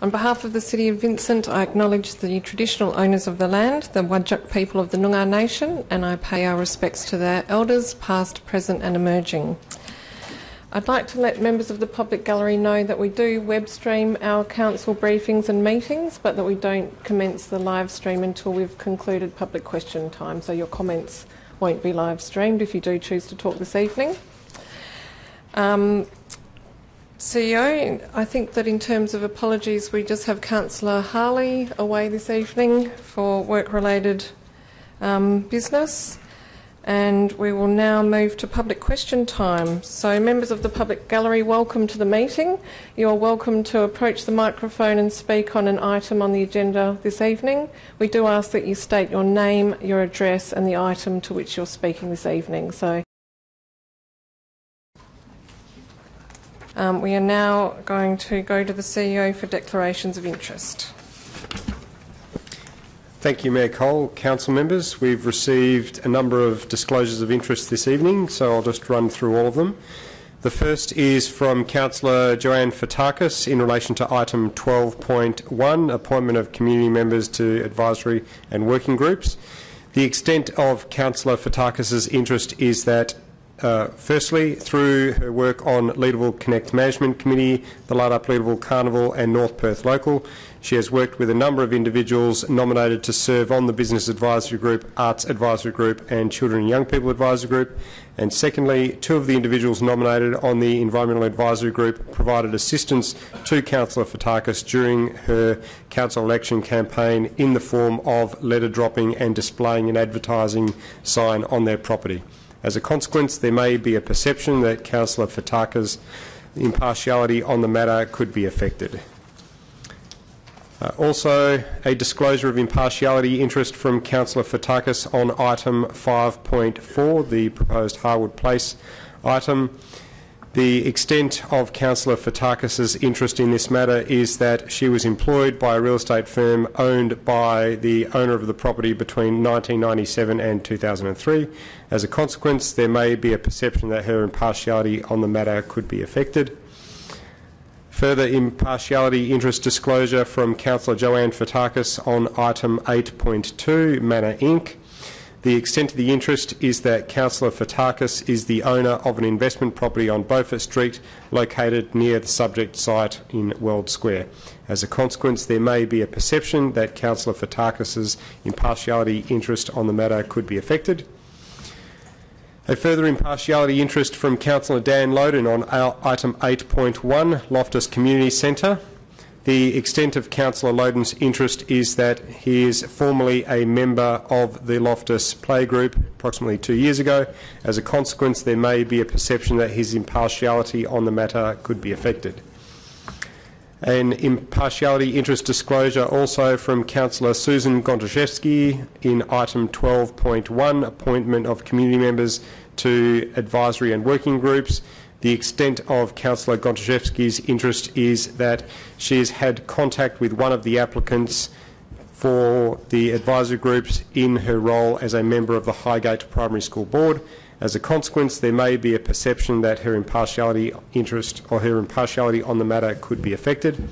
On behalf of the City of Vincent, I acknowledge the traditional owners of the land, the Whadjuk people of the Noongar Nation, and I pay our respects to their elders, past, present, and emerging. I'd like to let members of the public gallery know that we do web stream our council briefings and meetings, but that we don't commence the live stream until we've concluded public question time. So your comments won't be live streamed if you do choose to talk this evening. Um, CEO, I think that in terms of apologies, we just have Councillor Harley away this evening for work related um, business. And we will now move to public question time. So, members of the public gallery, welcome to the meeting. You are welcome to approach the microphone and speak on an item on the agenda this evening. We do ask that you state your name, your address, and the item to which you're speaking this evening. So, Um, we are now going to go to the CEO for declarations of interest. Thank you, Mayor Cole. Council members, we've received a number of disclosures of interest this evening, so I'll just run through all of them. The first is from Councillor Joanne Fotakis in relation to item 12.1, appointment of community members to advisory and working groups. The extent of Councillor Fotakis' interest is that uh, firstly, through her work on Leederville Connect Management Committee, the Light Up Leederville Carnival and North Perth Local, she has worked with a number of individuals nominated to serve on the Business Advisory Group, Arts Advisory Group and Children and Young People Advisory Group. And secondly, two of the individuals nominated on the Environmental Advisory Group provided assistance to Councillor Fotakis during her council election campaign in the form of letter dropping and displaying an advertising sign on their property. As a consequence, there may be a perception that Councillor Fotakis' impartiality on the matter could be affected. Uh, also, a disclosure of impartiality interest from Councillor Fotakis on item 5.4, the proposed Harwood Place item. The extent of Councillor Fotakis' interest in this matter is that she was employed by a real estate firm owned by the owner of the property between 1997 and 2003. As a consequence, there may be a perception that her impartiality on the matter could be affected. Further impartiality interest disclosure from Councillor Joanne Fotakis on item 8.2, Manor Inc. The extent of the interest is that Councillor Fotakis is the owner of an investment property on Beaufort Street located near the subject site in World Square. As a consequence, there may be a perception that Councillor Fotakis' impartiality interest on the matter could be affected. A further impartiality interest from Councillor Dan Loden on item 8.1, Loftus Community Centre. The extent of Councillor Loden's interest is that he is formerly a member of the Loftus Playgroup approximately two years ago. As a consequence, there may be a perception that his impartiality on the matter could be affected. An impartiality interest disclosure also from Councillor Susan Gontaszewski in item 12.1, appointment of community members to advisory and working groups. The extent of Councillor Gontaszewski's interest is that she has had contact with one of the applicants for the advisory groups in her role as a member of the Highgate Primary School Board. As a consequence, there may be a perception that her impartiality interest or her impartiality on the matter could be affected.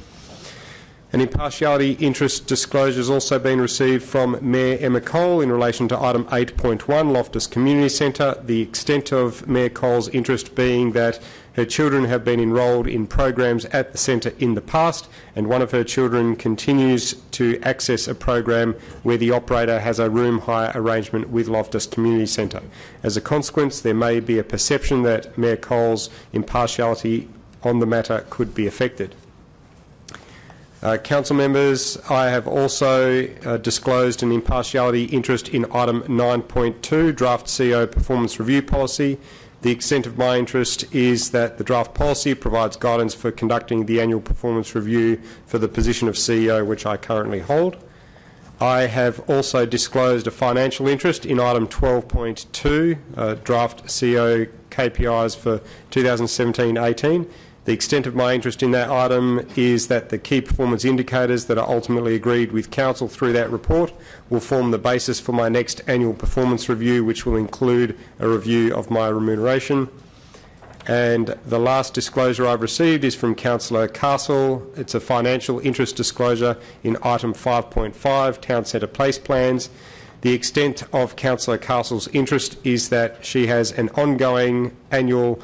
An impartiality interest disclosure has also been received from Mayor Emma Cole in relation to item 8.1, Loftus Community Centre. The extent of Mayor Cole's interest being that her children have been enrolled in programs at the centre in the past, and one of her children continues to access a program where the operator has a room hire arrangement with Loftus Community Centre. As a consequence, there may be a perception that Mayor Cole's impartiality on the matter could be affected. Uh, council members, I have also uh, disclosed an impartiality interest in item 9.2, draft CEO performance review policy. The extent of my interest is that the draft policy provides guidance for conducting the annual performance review for the position of CEO, which I currently hold. I have also disclosed a financial interest in item 12.2, uh, draft CEO KPIs for 2017 18. The extent of my interest in that item is that the key performance indicators that are ultimately agreed with Council through that report will form the basis for my next annual performance review, which will include a review of my remuneration. And the last disclosure I've received is from Councillor Castle. It's a financial interest disclosure in item 5.5, Town Centre Place Plans. The extent of Councillor Castle's interest is that she has an ongoing annual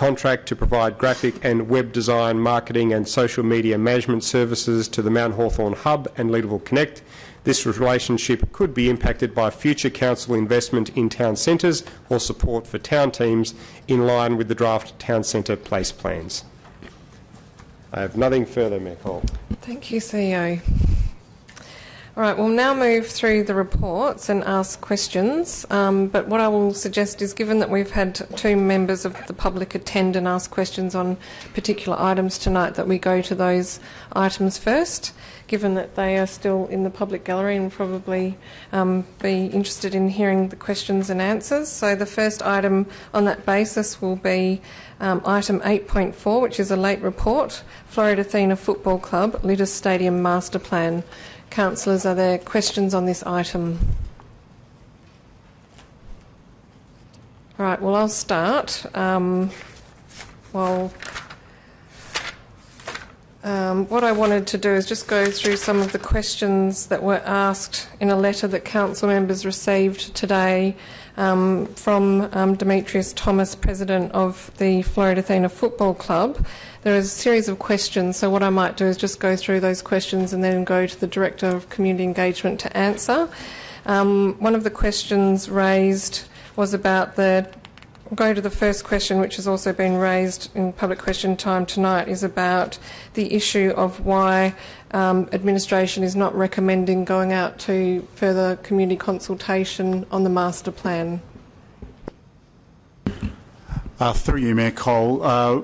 contract to provide graphic and web design, marketing and social media management services to the Mount Hawthorn Hub and Leederville Connect. This relationship could be impacted by future council investment in town centres or support for town teams in line with the draft town centre place plans. I have nothing further, Mayor Cole. Thank you, CEO. All right, we'll now move through the reports and ask questions. Um, but what I will suggest is, given that we've had two members of the public attend and ask questions on particular items tonight, that we go to those items first, given that they are still in the public gallery and probably um, be interested in hearing the questions and answers. So the first item on that basis will be um, item 8.4, which is a late report, Floreat Athena Football Club, Litis Stadium Master Plan. Councillors, are there questions on this item? Right, well, I'll start. Um, well, um, what I wanted to do is just go through some of the questions that were asked in a letter that council members received today um, from um, Demetrius Thomas, president of the Floreat Athena Football Club. There is a series of questions, so what I might do is just go through those questions and then go to the Director of Community Engagement to answer. Um, one of the questions raised was about the go to the first question, which has also been raised in public question time tonight, is about the issue of why um, administration is not recommending going out to further community consultation on the master plan. Uh, through you, Mayor Cole. Uh,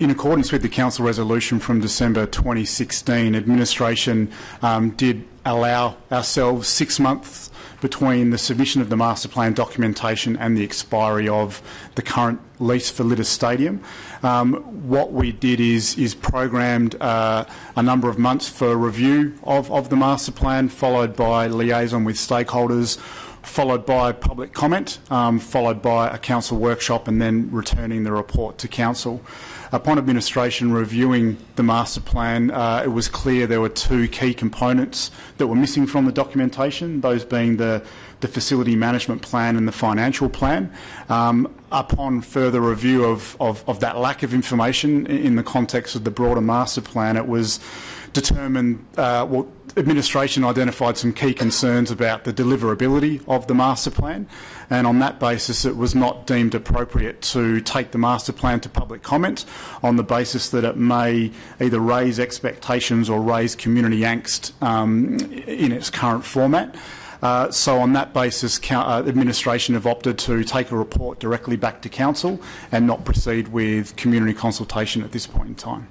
in accordance with the council resolution from December 2016, administration um, did allow ourselves six months between the submission of the master plan documentation and the expiry of the current lease for Litis Stadium. Um, what we did is, is programmed uh, a number of months for review of, of the master plan, followed by liaison with stakeholders, followed by public comment, um, followed by a council workshop, and then returning the report to council. Upon administration reviewing the master plan, uh, it was clear there were two key components that were missing from the documentation, those being the, the facility management plan and the financial plan. Um, upon further review of, of, of that lack of information in the context of the broader master plan, it was determined uh, well, administration identified some key concerns about the deliverability of the master plan and on that basis it was not deemed appropriate to take the master plan to public comment on the basis that it may either raise expectations or raise community angst um, in its current format. Uh, so on that basis, uh, administration have opted to take a report directly back to council and not proceed with community consultation at this point in time.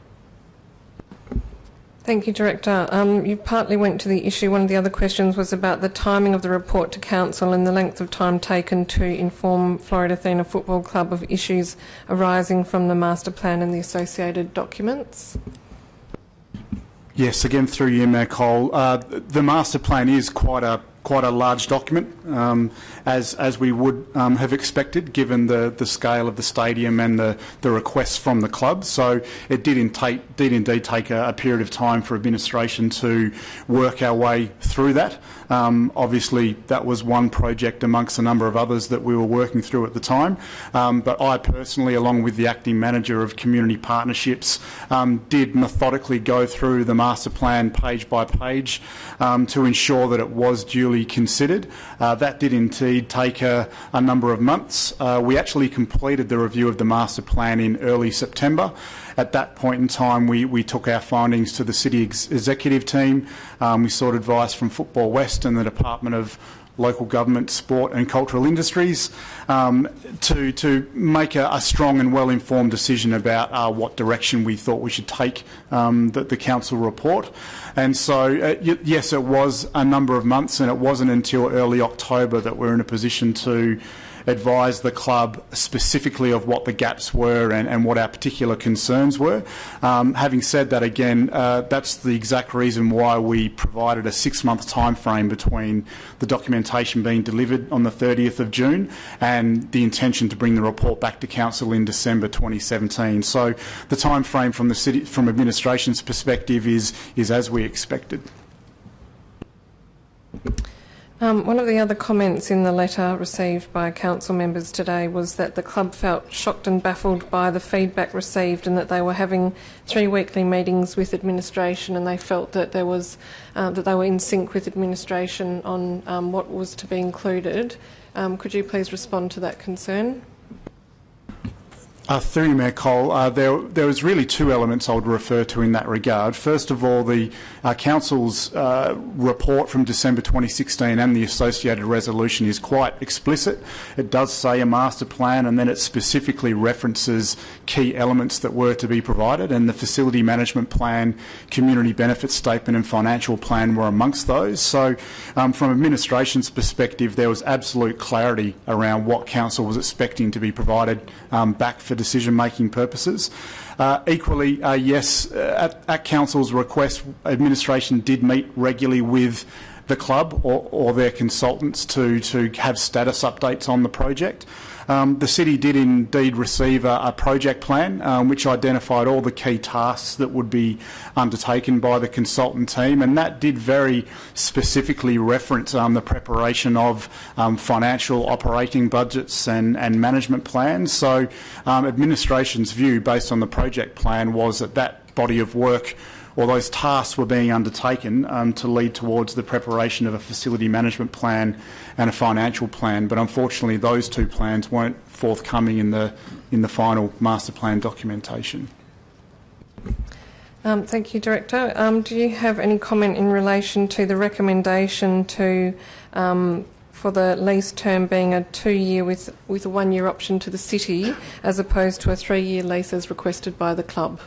Thank you, Director. Um, you partly went to the issue. One of the other questions was about the timing of the report to Council and the length of time taken to inform Floreat Athena Football Club of issues arising from the master plan and the associated documents. Yes, again through you, Cole. Uh, the master plan is quite a quite a large document, um, as as we would um, have expected, given the the scale of the stadium and the the requests from the club. So it did, intake, did indeed take a, a, period of time for administration to work our way through that. Um, obviously, that was one project amongst a number of others that we were working through at the time. Um, but I personally, along with the acting manager of community partnerships, um, did methodically go through the master plan page by page um, to ensure that it was duly considered. Uh, that did indeed take a, a number of months. Uh, we actually completed the review of the master plan in early September. At that point in time, we, we took our findings to the City ex Executive team. Um, we sought advice from Football West and the Department of local government, sport and cultural industries um, to, to make a, a strong and well-informed decision about uh, what direction we thought we should take um, the, the, council report. And so, uh, yes, it was a number of months and it wasn't until early October that we're in a position to advise the club specifically of what the gaps were and, and what our particular concerns were. Um, having said that, again, uh, that's the exact reason why we provided a six-month time frame between the documentation being delivered on the 30th of June and the intention to bring the report back to council in December 2017. So the time frame from the city, from administration's perspective, is is as we expected. Um, one of the other comments in the letter received by council members today was that the club felt shocked and baffled by the feedback received and that they were having three weekly meetings with administration and they felt that there was uh, that they were in sync with administration on um, what was to be included. Um, could you please respond to that concern? Uh, through you, Mayor Cole, uh, there, there was really two elements I would refer to in that regard. First of all, the uh, Council's uh, report from December 2016 and the associated resolution is quite explicit. It does say a master plan and then it specifically references key elements that were to be provided and the facility management plan, community benefit statement and financial plan were amongst those. So um, from administration's perspective, there was absolute clarity around what Council was expecting to be provided um, back for decision-making purposes. Uh, equally, uh, yes, uh, at, at, Council's request, administration did meet regularly with the club or, or their consultants to, to have status updates on the project. Um, the city did indeed receive a, a project plan um, which identified all the key tasks that would be undertaken by the consultant team, and that did very specifically reference um, the preparation of um, financial operating budgets and, and management plans. So, um, administration's view, based on the project plan, was that that body of work or those tasks were being undertaken um, to lead towards the preparation of a facility management plan and a financial plan. But unfortunately, those two plans weren't forthcoming in the in the final master plan documentation. Um, thank you, Director. Um, do you have any comment in relation to the recommendation to um, for the lease term being a two-year with with a one-year option to the city, as opposed to a three-year lease as requested by the club?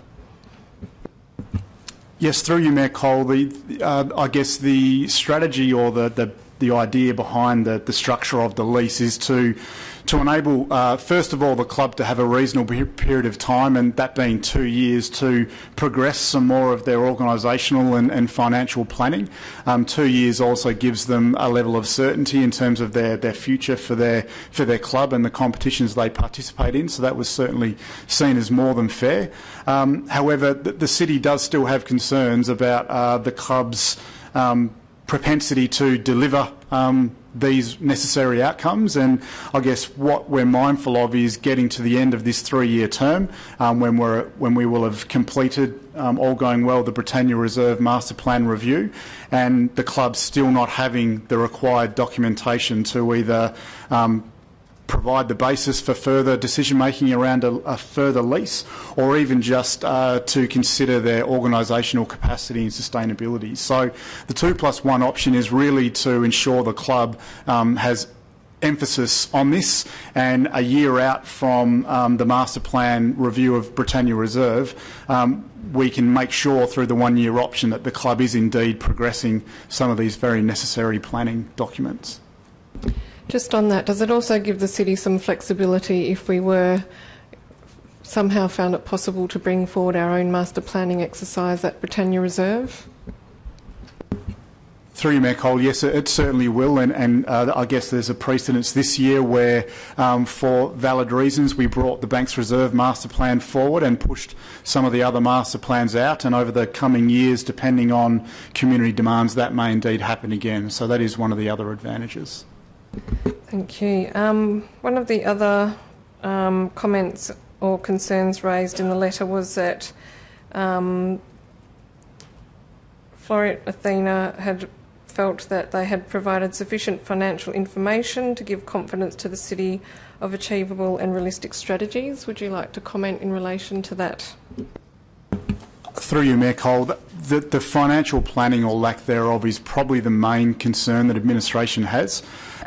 Yes, through you, Mayor Cole. The, uh, I guess the strategy or the, the, the idea behind the, the structure of the lease is to to enable, uh, first of all, the club to have a reasonable period of time, and that being two years, to progress some more of their organisational and, and, financial planning. Um, two years also gives them a level of certainty in terms of their, their future for their for their club and the competitions they participate in. So that was certainly seen as more than fair. Um, however, the, the, city does still have concerns about uh, the club's um, propensity to deliver um, these necessary outcomes. And I guess what we're mindful of is getting to the end of this three-year term um, when, we're, when we will have completed, um, all going well, the Britannia Reserve Master Plan review and the club still not having the required documentation to either um, provide the basis for further decision making around a, a further lease or even just uh, to consider their organisational capacity and sustainability. So the two plus one option is really to ensure the club um, has emphasis on this and a year out from um, the master plan review of Britannia Reserve um, we can make sure through the one year option that the club is indeed progressing some of these very necessary planning documents. Just on that, does it also give the city some flexibility if we were somehow found it possible to bring forward our own master planning exercise at Britannia Reserve? Through you, Mayor Cole, yes, it certainly will, and, and uh, I guess there's a precedence this year where, um, for valid reasons, we brought the Banks Reserve master plan forward and pushed some of the other master plans out, and over the coming years, depending on community demands, that may indeed happen again. So that is one of the other advantages. Thank you. Um, one of the other um, comments or concerns raised in the letter was that um, Athena had felt that they had provided sufficient financial information to give confidence to the city of achievable and realistic strategies. Would you like to comment in relation to that? Through you, Mayor Cole, the, the financial planning or lack thereof is probably the main concern that administration has.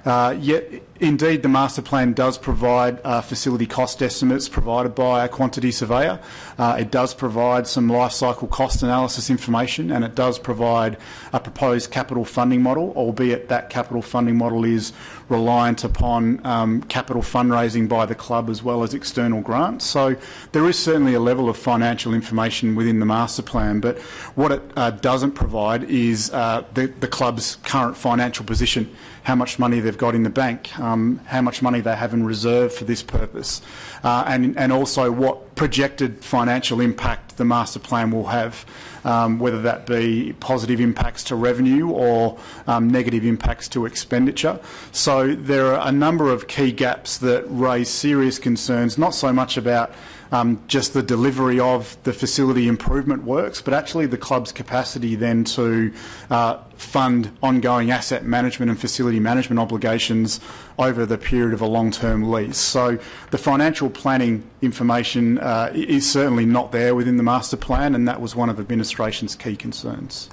Uh, yet Indeed, the master plan does provide uh, facility cost estimates provided by a quantity surveyor. Uh, it does provide some life cycle cost analysis information and it does provide a proposed capital funding model, albeit that capital funding model is reliant upon um, capital fundraising by the club as well as external grants. So there is certainly a level of financial information within the master plan, but what it uh, doesn't provide is uh, the, the club's current financial position how much money they've got in the bank, um, how much money they have in reserve for this purpose, uh, and, and also what projected financial impact the master plan will have, um, whether that be positive impacts to revenue or um, negative impacts to expenditure. So there are a number of key gaps that raise serious concerns, not so much about um, just the delivery of the facility improvement works, but actually the club's capacity then to uh, fund ongoing asset management and facility management obligations over the period of a long-term lease. So the financial planning information uh, is certainly not there within the master plan, and that was one of administration's key concerns.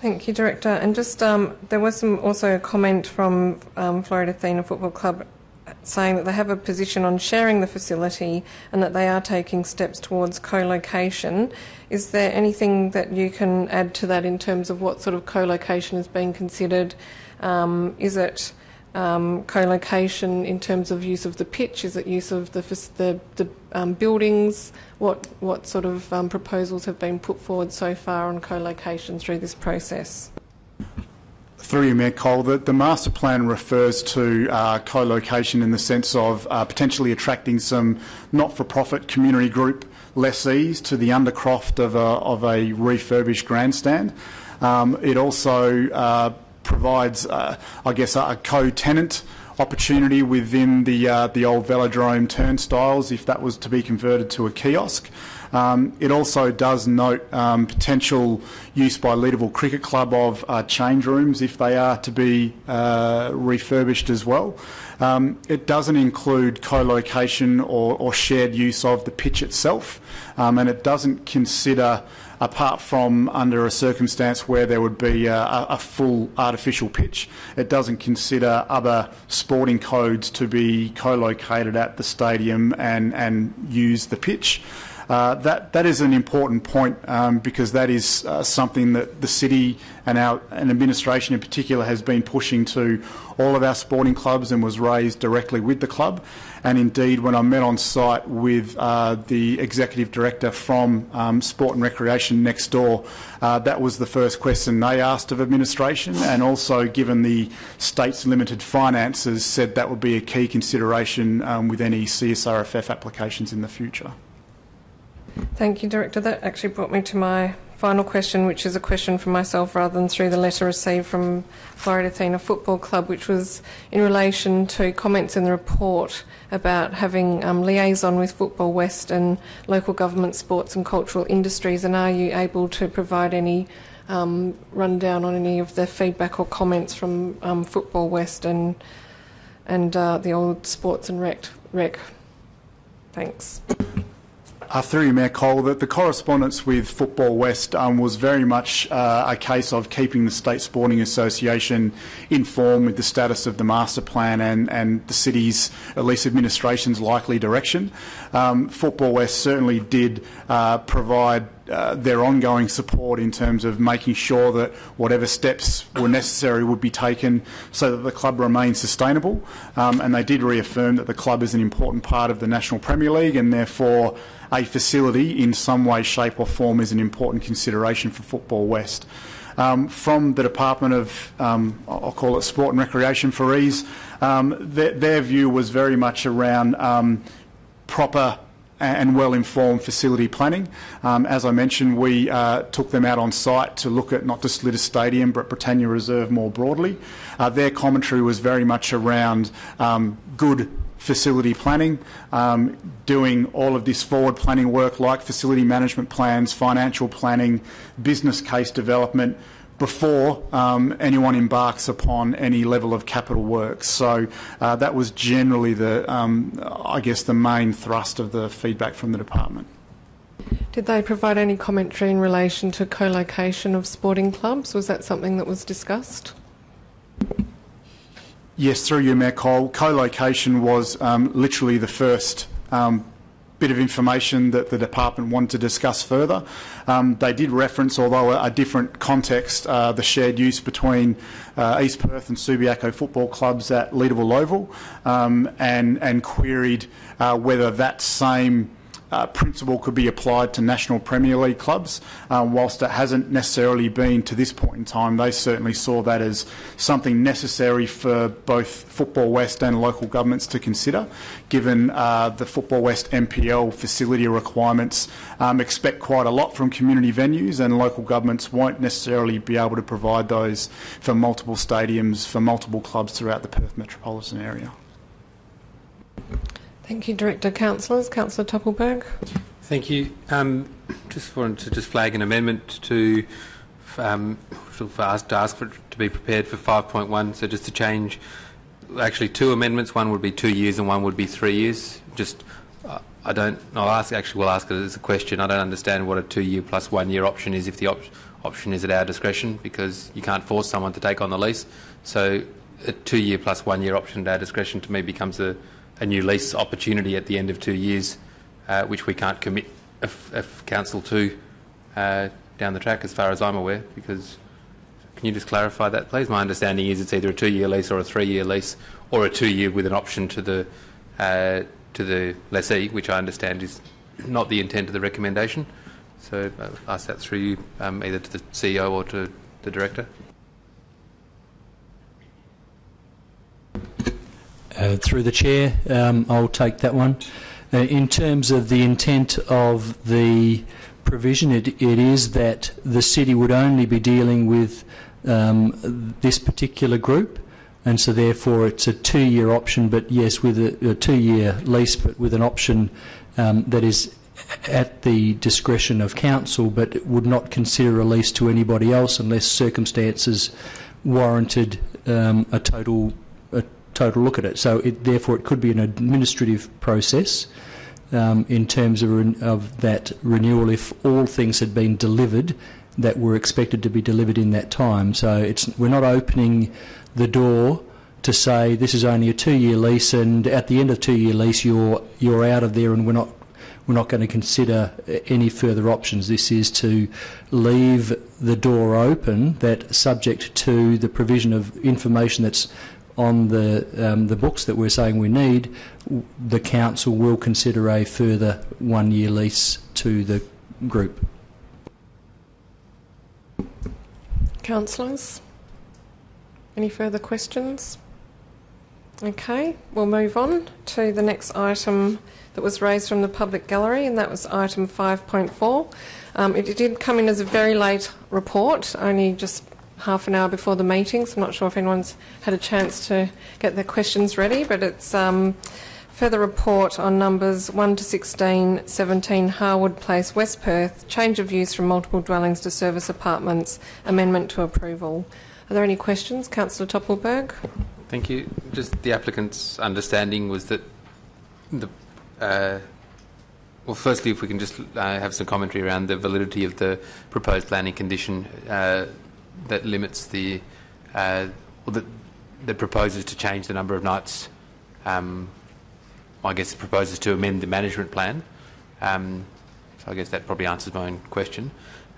Thank you, Director. And just um, there was some also a comment from um, Floreat Athena Football Club saying that they have a position on sharing the facility and that they are taking steps towards co-location. Is there anything that you can add to that in terms of what sort of co-location is being considered? Um, is it um, co-location in terms of use of the pitch? Is it use of the the, the um, buildings? What what sort of um, proposals have been put forward so far on co-location through this process? Through you, Mayor Cole, the, the master plan refers to uh, co-location in the sense of uh, potentially attracting some not-for-profit community group lessees to the undercroft of a, of a refurbished grandstand. Um, it also uh, provides, uh, I guess, a, a co-tenant opportunity within the uh, the old velodrome turnstiles if that was to be converted to a kiosk. Um, it also does note um, potential use by Leederville Cricket Club of uh, change rooms if they are to be uh, refurbished as well. Um, it doesn't include co-location or, or, shared use of the pitch itself, um, and it doesn't consider apart from under a circumstance where there would be a, a, full artificial pitch. It doesn't consider other sporting codes to be co-located at the stadium and, and use the pitch. Uh, that that is an important point um, because that is uh, something that the city and our and administration in particular has been pushing to all of our sporting clubs and was raised directly with the club. And indeed, when I met on site with uh, the executive director from um, Sport and Recreation next door, uh, that was the first question they asked of administration, and also given the state's limited finances, said that would be a key consideration um, with any CSRFF applications in the future. Thank you, Director. That actually brought me to my final question, which is a question from myself rather than through the letter received from Floreat Athena Football Club, which was in relation to comments in the report about having um, liaison with Football West and local government, sports and cultural industries. And are you able to provide any um, rundown on any of the feedback or comments from um, Football West and and uh, the old sports and rec? rec? Thanks uh, through you, Mayor Cole, that the correspondence with Football West um, was very much uh, a case of keeping the State Sporting Association informed with the status of the master plan and, and the city's, at least administration's likely direction. Um, Football West certainly did uh, provide uh, their ongoing support in terms of making sure that whatever steps were necessary would be taken so that the club remains sustainable. Um, and they did reaffirm that the club is an important part of the National Premier League and therefore a facility in some way, shape or form is an important consideration for Football West. Um, from the Department of, um, I'll call it Sport and Recreation for ease, um, their, their, view was very much around um, proper and well-informed facility planning. Um, as I mentioned, we uh, took them out on site to look at not just Litis Stadium but Britannia Reserve more broadly. Uh, their commentary was very much around um, good facility planning, um, doing all of this forward planning work like facility management plans, financial planning, business case development before um, anyone embarks upon any level of capital work. So uh, that was generally the, um, I guess, the main thrust of the feedback from the department. Did they provide any commentary in relation to co-location of sporting clubs? Was that something that was discussed? Yes, through you, Mayor Cole. Co-location was um, literally the first um, bit of information that the department wanted to discuss further. Um, they did reference, although a, a different context, uh, the shared use between uh, East Perth and Subiaco football clubs at Leederville Oval um, and, and queried uh, whether that same uh, principle could be applied to National Premier League clubs. Um, whilst it hasn't necessarily been to this point in time, they certainly saw that as something necessary for both Football West and local governments to consider, given uh, the Football West NPL facility requirements um, expect quite a lot from community venues, and local governments won't necessarily be able to provide those for multiple stadiums for multiple clubs throughout the Perth metropolitan area. Thank you, Director. Councillors. Councillor Topelberg. Thank you. Um, just wanted to just flag an amendment to um, sort ask, to ask for to be prepared for 5.1. So just to change, actually two amendments. One would be two years and one would be three years. Just uh, I don't. I'll ask. Actually, we'll ask it as a question. I don't understand what a two-year plus one-year option is if the op- option is at our discretion because you can't force someone to take on the lease. So a two-year plus one-year option at our discretion to me becomes a a new lease opportunity at the end of two years, uh, which we can't commit if, if council to uh, down the track, as far as I'm aware. Because can you just clarify that, please? My understanding is it's either a two-year lease or a three-year lease, or a two-year with an option to the uh, to the lessee, which I understand is not the intent of the recommendation. So I'll ask that through you, um, either to the CEO or to the director. Through the chair, um, I'll take that one. Uh, in terms of the intent of the provision, it, it is that the city would only be dealing with um, this particular group, and so therefore it's a two-year option, but yes, with a, a two-year lease, but with an option um, that is at the discretion of council, but would not consider a lease to anybody else unless circumstances warranted um, a total total look at it. So it, therefore, it could be an administrative process um, in terms of, of that renewal if all things had been delivered that were expected to be delivered in that time. So it's, we're not opening the door to say this is only a two-year lease, and at the end of two-year lease, you're you're out of there, and we're not we're not going to consider any further options. This is to leave the door open that, subject to the provision of information that's on the um, the books that we're saying we need, the council will consider a further one-year lease to the group. Councillors, any further questions? Okay, we'll move on to the next item that was raised from the public gallery, and that was item 5.4. Um, it did come in as a very late report, only just half an hour before the meeting, so I'm not sure if anyone's had a chance to get their questions ready, but it's um, further report on numbers 1 to 16, 17 Harwood Place, West Perth, change of use from multiple dwellings to service apartments, amendment to approval. Are there any questions? Councillor Topelberg. Thank you. Just the applicant's understanding was that the uh, well, firstly, if we can just uh, have some commentary around the validity of the proposed planning condition uh, that limits the, uh, or that, that proposes to change the number of nights. Um, I guess it proposes to amend the management plan. Um, so I guess that probably answers my own question.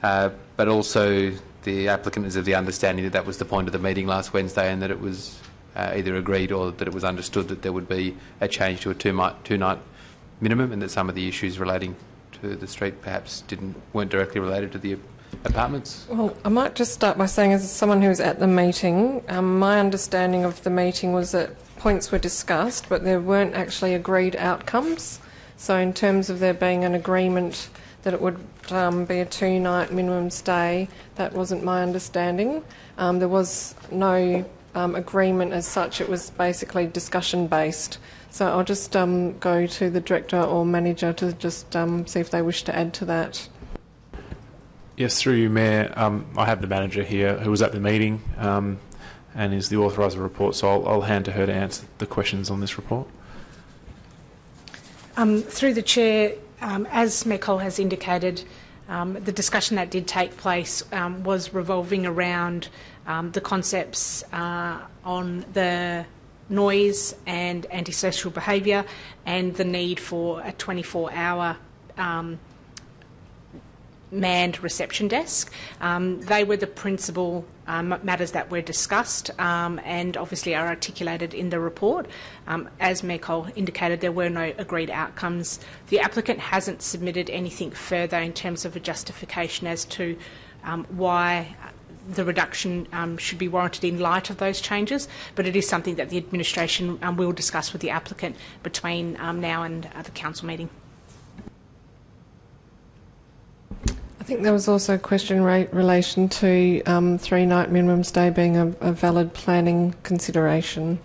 Uh, but also, the applicant is of the understanding that that was the point of the meeting last Wednesday, and that it was uh, either agreed or that it was understood that there would be a change to a two-night two minimum, and that some of the issues relating to the street perhaps didn't weren't directly related to the apartments? Well, I might just start by saying, as someone who was at the meeting, um, my understanding of the meeting was that points were discussed, but there weren't actually agreed outcomes. So, in terms of there being an agreement that it would um, be a two night minimum stay, that wasn't my understanding. Um, there was no um, agreement as such, it was basically discussion based. So, I'll just um, go to the director or manager to just um, see if they wish to add to that. Yes, through you, Mayor. Um, I have the manager here who was at the meeting um, and is the authoriser of the report, so I'll, I'll, hand to her to answer the questions on this report. Um, through the chair, um, as Mayor Cole has indicated, um, the discussion that did take place um, was revolving around the concepts uh, on the noise and antisocial behaviour, and the need for a 24 hour um, manned reception desk. Um, they were the principal um, matters that were discussed um, and obviously are articulated in the report. Um, as Mayor Cole indicated, there were no agreed outcomes. The applicant hasn't submitted anything further in terms of a justification as to um, why the reduction um, should be warranted in light of those changes, but it is something that the administration um, will discuss with the applicant between um, now and uh, the council meeting. Think there was also a question in relation to um, three night minimum stay being a, a valid planning consideration.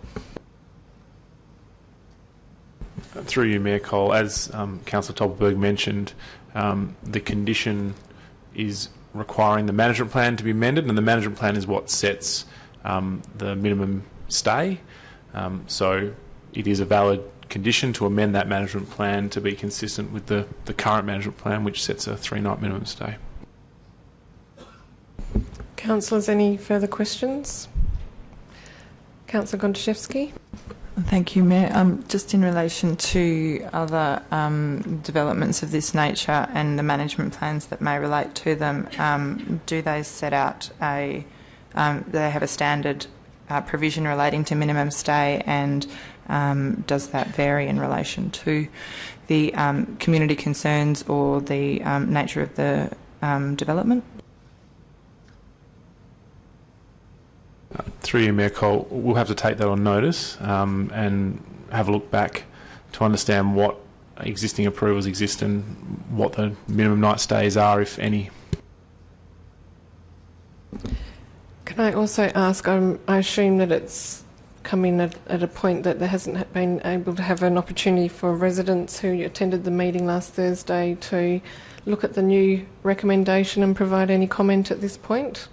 Through you, Mayor Cole, as um, Councillor Topelberg mentioned, um, the condition is requiring the management plan to be amended, and the management plan is what sets um, the minimum stay. Um, so it is a valid condition to amend that management plan to be consistent with the, the current management plan, which sets a three night minimum stay. Councillors, any further questions? Councillor Gontaszewski. Thank you, Mayor. Um, just in relation to other um, developments of this nature and the management plans that may relate to them, um, do they set out a, um, do they have a standard uh, provision relating to minimum stay and um, does that vary in relation to the um, community concerns or the nature of the development? through you, Mayor Cole, we'll have to take that on notice um, and have a look back to understand what existing approvals exist and what the minimum night stays are, if any. Can I also ask? Um, I assume that it's come in at, at, a point that there hasn't been able to have an opportunity for residents who attended the meeting last Thursday to look at the new recommendation and provide any comment at this point.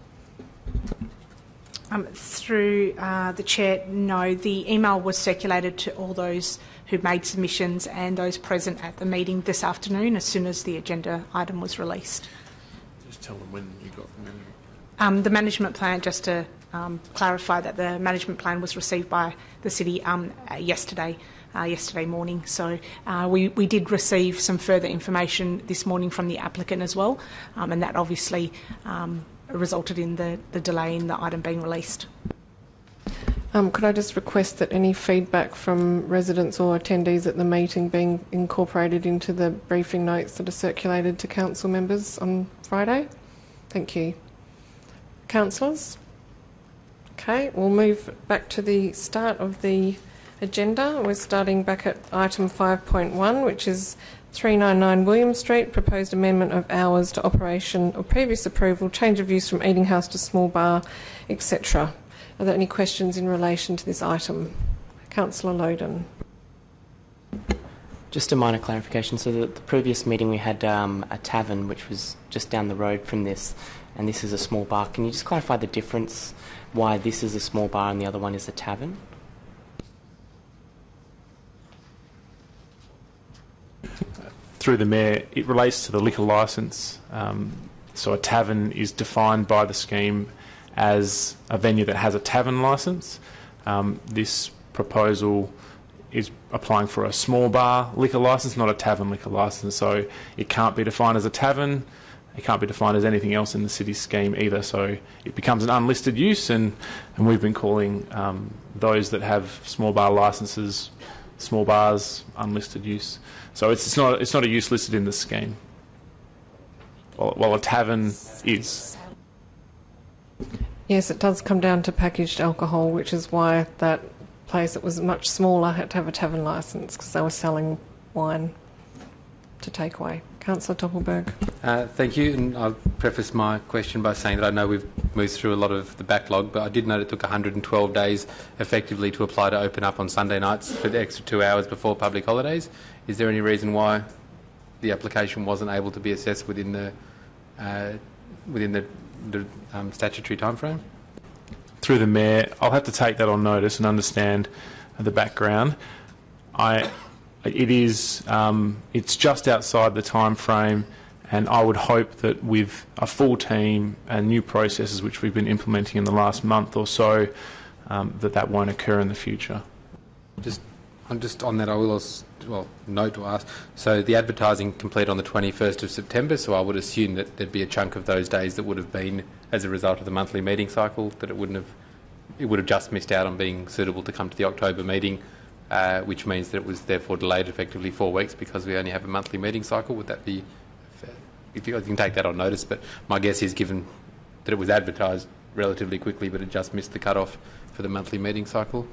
Um, through uh, the chair, no. The email was circulated to all those who made submissions and those present at the meeting this afternoon as soon as the agenda item was released. Just tell them when you got the management um, the management plan, just to um, clarify that the management plan was received by the city um, yesterday. Uh, yesterday morning. So uh, we, we did receive some further information this morning from the applicant as well, um, and that obviously um, resulted in the, the delay in the item being released. Um, could I just request that any feedback from residents or attendees at the meeting being incorporated into the briefing notes that are circulated to council members on Friday? Thank you. Councillors? Okay, we'll move back to the start of the agenda. We're starting back at item 5.1, which is 399 William Street, proposed amendment of hours to operation or previous approval, change of use from eating house to small bar, etc. Are there any questions in relation to this item? Councillor Loden. Just a minor clarification. So, the, the previous meeting we had um, a tavern which was just down the road from this, and this is a small bar. Can you just clarify the difference? Why this is a small bar and the other one is a tavern? through the Mayor, it relates to the liquor licence. Um, so a tavern is defined by the scheme as a venue that has a tavern licence. Um, this proposal is applying for a small bar liquor licence, not a tavern liquor licence. So it can't be defined as a tavern. It can't be defined as anything else in the city scheme either. So it becomes an unlisted use, and, and we've been calling um, those that have small bar licences small bars unlisted use. So it's, it's not it's not a use listed in the scheme. While, a tavern is. Yes, it does come down to packaged alcohol, which is why that place that was much smaller had to have a tavern licence because they were selling wine to take away. Councillor Topelberg. Uh, thank you, and I'll preface my question by saying that I know we've moved through a lot of the backlog, but I did note it took 112 days effectively to apply to open up on Sunday nights for the extra two hours before public holidays. Is there any reason why the application wasn't able to be assessed within the uh, within the, the um, statutory timeframe? Through the mayor, I'll have to take that on notice and understand the background. I it is um, it's just outside the time frame, and I would hope that with a full team and new processes which we've been implementing in the last month or so, um, that that won't occur in the future. Just on just on that, I will also, well note to ask. So the advertising complete on the 21st of September. So I would assume that there'd be a chunk of those days that would have been as a result of the monthly meeting cycle that it wouldn't have. It would have just missed out on being suitable to come to the October meeting, uh, which means that it was therefore delayed effectively four weeks because we only have a monthly meeting cycle. Would that be? Fair? If you, can take that on notice, but my guess is given that it was advertised relatively quickly, but it just missed the cut-off for the monthly meeting cycle.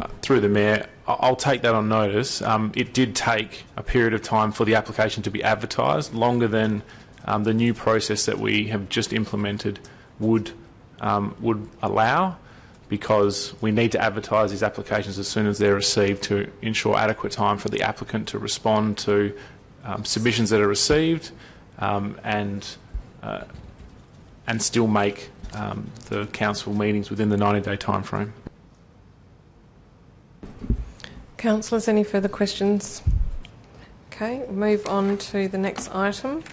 Uh, through the mayor, I'll take that on notice. Um, it did take a period of time for the application to be advertised, longer than um, the new process that we have just implemented would um, would allow, because we need to advertise these applications as soon as they're received to ensure adequate time for the applicant to respond to um, submissions that are received um, and uh, and still make um, the council meetings within the 90-day time frame. Councillors, any further questions? Okay, move on to the next item,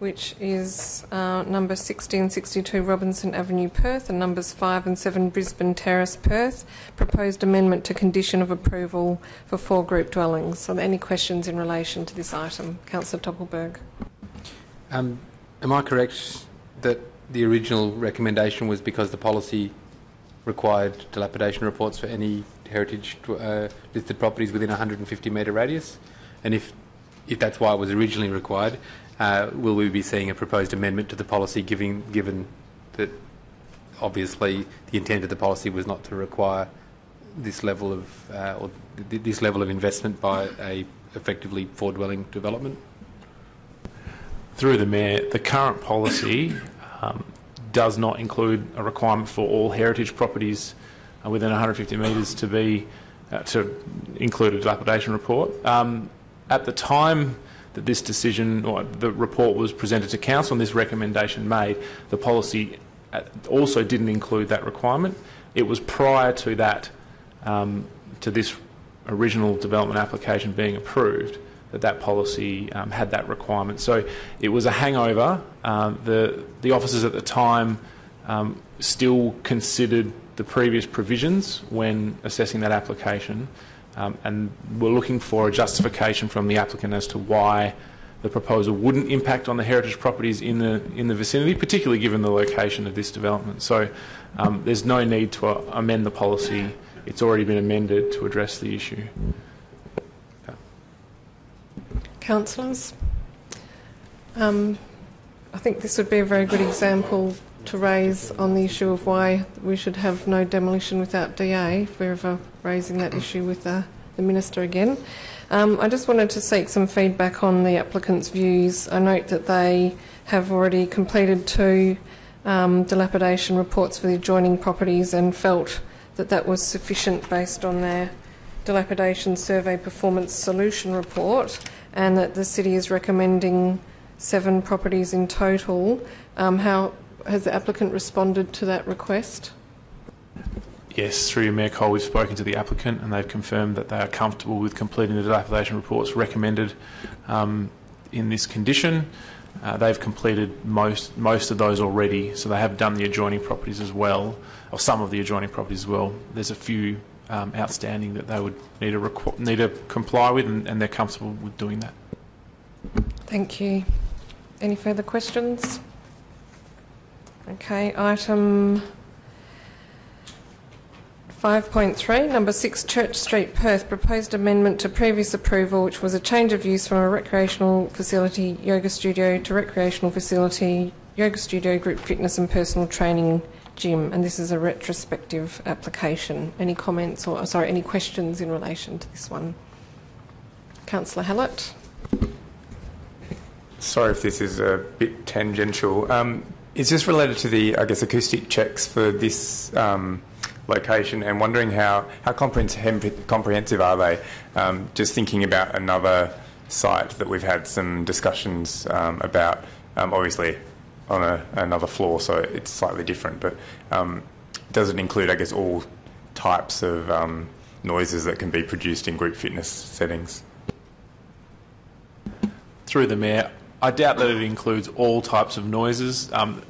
which is uh, number 1662 Robinson Avenue, Perth, and numbers 5 and 7 Brisbane Terrace, Perth. Proposed amendment to condition of approval for four group dwellings. Are there any questions in relation to this item? Councillor Topelberg. Um, am I correct that the original recommendation was because the policy required dilapidation reports for any heritage uh, listed properties within a 150 metre radius? And if, if that's why it was originally required, uh, will we be seeing a proposed amendment to the policy giving, given that obviously the intent of the policy was not to require this level of uh, or th- this level of investment by a effectively four dwelling development? Through the Mayor, the current policy um, does not include a requirement for all heritage properties uh, within 150 metres to be uh, to include a dilapidation report. Um, at the time that this decision or the report was presented to council and this recommendation made, the policy uh, also didn't include that requirement. It was prior to that, um, to this original development application being approved, that that policy um, had that requirement. So it was a hangover. Um, the the officers at the time um, still considered the previous provisions when assessing that application, um, and were looking for a justification from the applicant as to why the proposal wouldn't impact on the heritage properties in the in the vicinity, particularly given the location of this development. So um, there's no need to uh, amend the policy. It's already been amended to address the issue. Councillors? Um, I think this would be a very good example to raise on the issue of why we should have no demolition without DA, if we're ever raising that issue with the, the Minister again. Um, I just wanted to seek some feedback on the applicant's views. I note that they have already completed two um, dilapidation reports for the adjoining properties and felt that that was sufficient based on their dilapidation survey performance solution report and that the city is recommending seven properties in total. Um, how has the applicant responded to that request? Yes, through your Mayor Cole, we've spoken to the applicant and they've confirmed that they are comfortable with completing the dilapidation reports recommended um, in this condition. Uh, they've completed most most of those already, so they have done the adjoining properties as well, or some of the adjoining properties as well. There's a few um, outstanding that they would need to need to comply with, and, and they're comfortable with doing that. Thank you. Any further questions? Okay, item 5.3, number 6 Church Street, Perth. Proposed amendment to previous approval, which was a change of use from a recreational facility yoga studio to recreational facility yoga studio, group fitness and personal training gym. And this is a retrospective application. Any comments or, sorry, any questions in relation to this one? Councillor Hallett. Sorry if this is a bit tangential. Um, is this related to the, I guess, acoustic checks for this um, location and wondering how, how comprehens- comprehensive are they? Um, just thinking about another site that we've had some discussions um, about, um, obviously on a, another floor, so it's slightly different, but um, does it include, I guess, all types of um, noises that can be produced in group fitness settings? Through the Mayor, I doubt that it includes all types of noises. Um,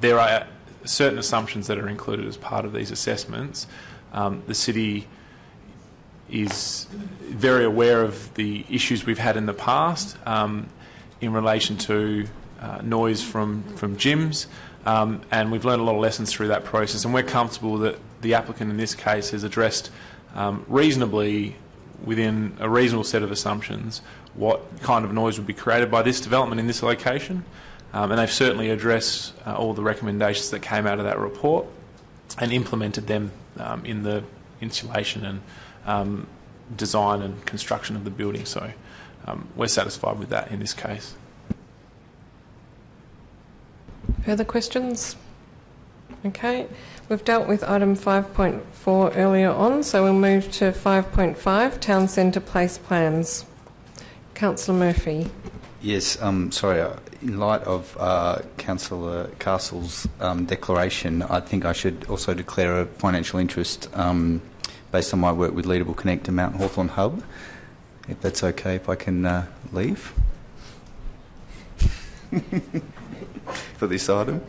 there are certain assumptions that are included as part of these assessments. Um, the city is very aware of the issues we've had in the past um, in relation to uh, noise from, from gyms, um, and we've learned a lot of lessons through that process, and we're comfortable that the applicant in this case has addressed um, reasonably within a reasonable set of assumptions what kind of noise would be created by this development in this location. Um, and they've certainly addressed uh, all the recommendations that came out of that report and implemented them um, in the insulation and um, design and construction of the building. So um, we're satisfied with that in this case. Further questions? Okay. We've dealt with item 5.4 earlier on, so we'll move to 5.5, Town Centre Place Plans. Councillor Murphy. Yes, um, sorry. Uh, in light of uh, Councillor Castle's um, declaration, I think I should also declare a financial interest um, based on my work with Leederville Connect and Mount Hawthorn Hub. If that's okay, if I can uh, leave for this item.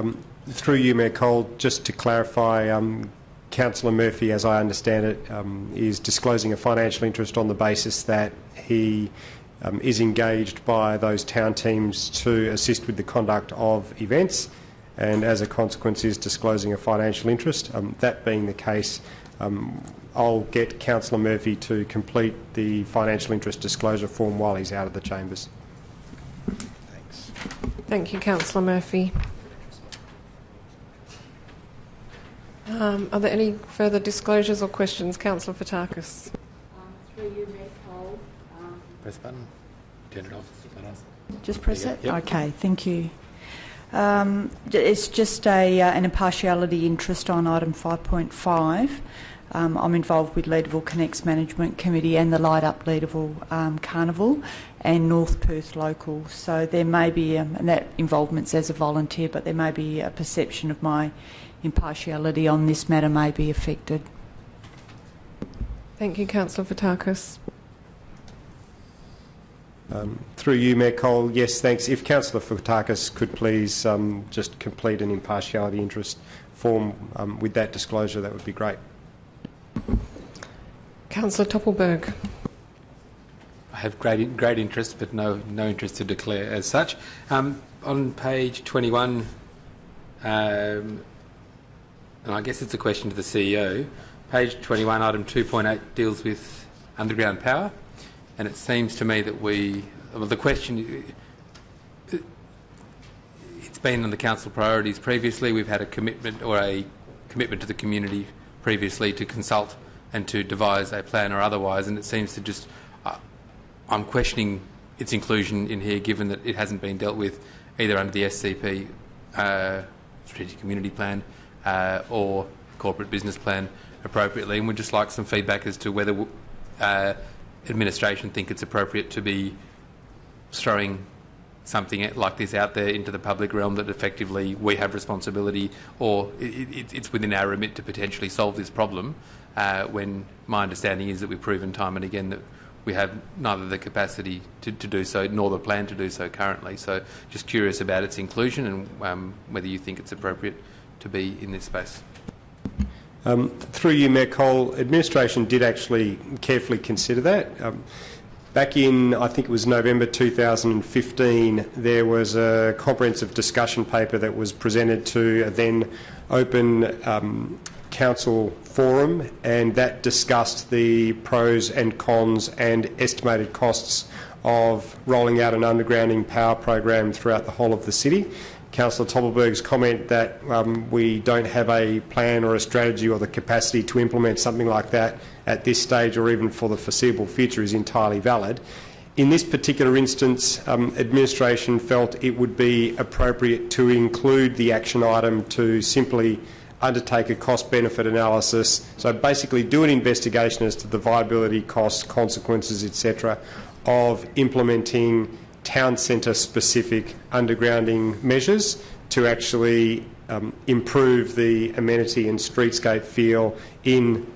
Um, through you, Mayor Cole, just to clarify, um, Councillor Murphy, as I understand it, um, is disclosing a financial interest on the basis that he um, is engaged by those town teams to assist with the conduct of events, and as a consequence, is disclosing a financial interest. Um, that being the case, um, I'll get Councillor Murphy to complete the financial interest disclosure form while he's out of the chambers. Thanks. Thank you, Councillor Murphy. Um, are there any further disclosures or questions? Councillor Fotakis. Um, through you, Mayor Cole. Um, Press button. Turn it off. Turn it off. just press it? Yep. Okay, thank you. Um, it's just a, uh, an impartiality interest on item 5.5. Um, I'm involved with Leederville Connects Management Committee and the Light Up Leederville um, Carnival and North Perth Local. So there may be, um, and that involvement's as a volunteer, but there may be a perception of my impartiality on this matter may be affected. Thank you, Councillor Fotakis. Um, through you, Mayor Cole, yes, thanks. If Councillor Fotakis could please um, just complete an impartiality interest form um, with that disclosure, that would be great. Councillor Topelberg. I have great, great interest, but no, no interest to declare as such. Um, on page 21, um, and I guess it's a question to the CEO, page 21, item 2.8 deals with underground power, and it seems to me that we, well, the question, it's been on the council priorities previously. We've had a commitment or a commitment to the community previously to consult and to devise a plan or otherwise, and it seems to just uh, I'm questioning its inclusion in here, given that it hasn't been dealt with either under the SCP uh, strategic community plan uh, or corporate business plan appropriately, and we'd just like some feedback as to whether uh, administration think it's appropriate to be throwing something like this out there into the public realm that effectively we have responsibility or it, it, it's within our remit to potentially solve this problem uh, when my understanding is that we've proven time and again that we have neither the capacity to, to do so nor the plan to do so currently. So just curious about its inclusion and um, whether you think it's appropriate to be in this space. Um, through you, Mayor Cole, administration did actually carefully consider that. Um, back in, I think it was November 2015, there was a comprehensive discussion paper that was presented to a then open um, council forum, and that discussed the pros and cons and estimated costs of rolling out an undergrounding power program throughout the whole of the city. Councillor Topelberg's comment that um, we don't have a plan or a strategy or the capacity to implement something like that at this stage or even for the foreseeable future is entirely valid. In this particular instance, um, administration felt it would be appropriate to include the action item to simply undertake a cost benefit analysis. So basically, do an investigation as to the viability, costs, consequences, etc., of implementing town centre specific undergrounding measures to actually um, improve the amenity and streetscape feel in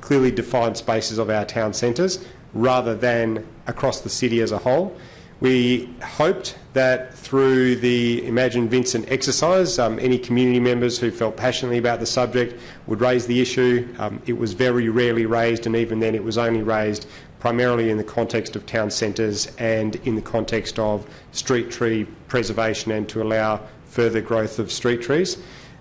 clearly defined spaces of our town centres rather than across the city as a whole. We hoped that through the Imagine Vincent exercise, um, any community members who felt passionately about the subject would raise the issue. Um, it was very rarely raised, and even then, it was only raised primarily in the context of town centres and in the context of street tree preservation and to allow further growth of street trees.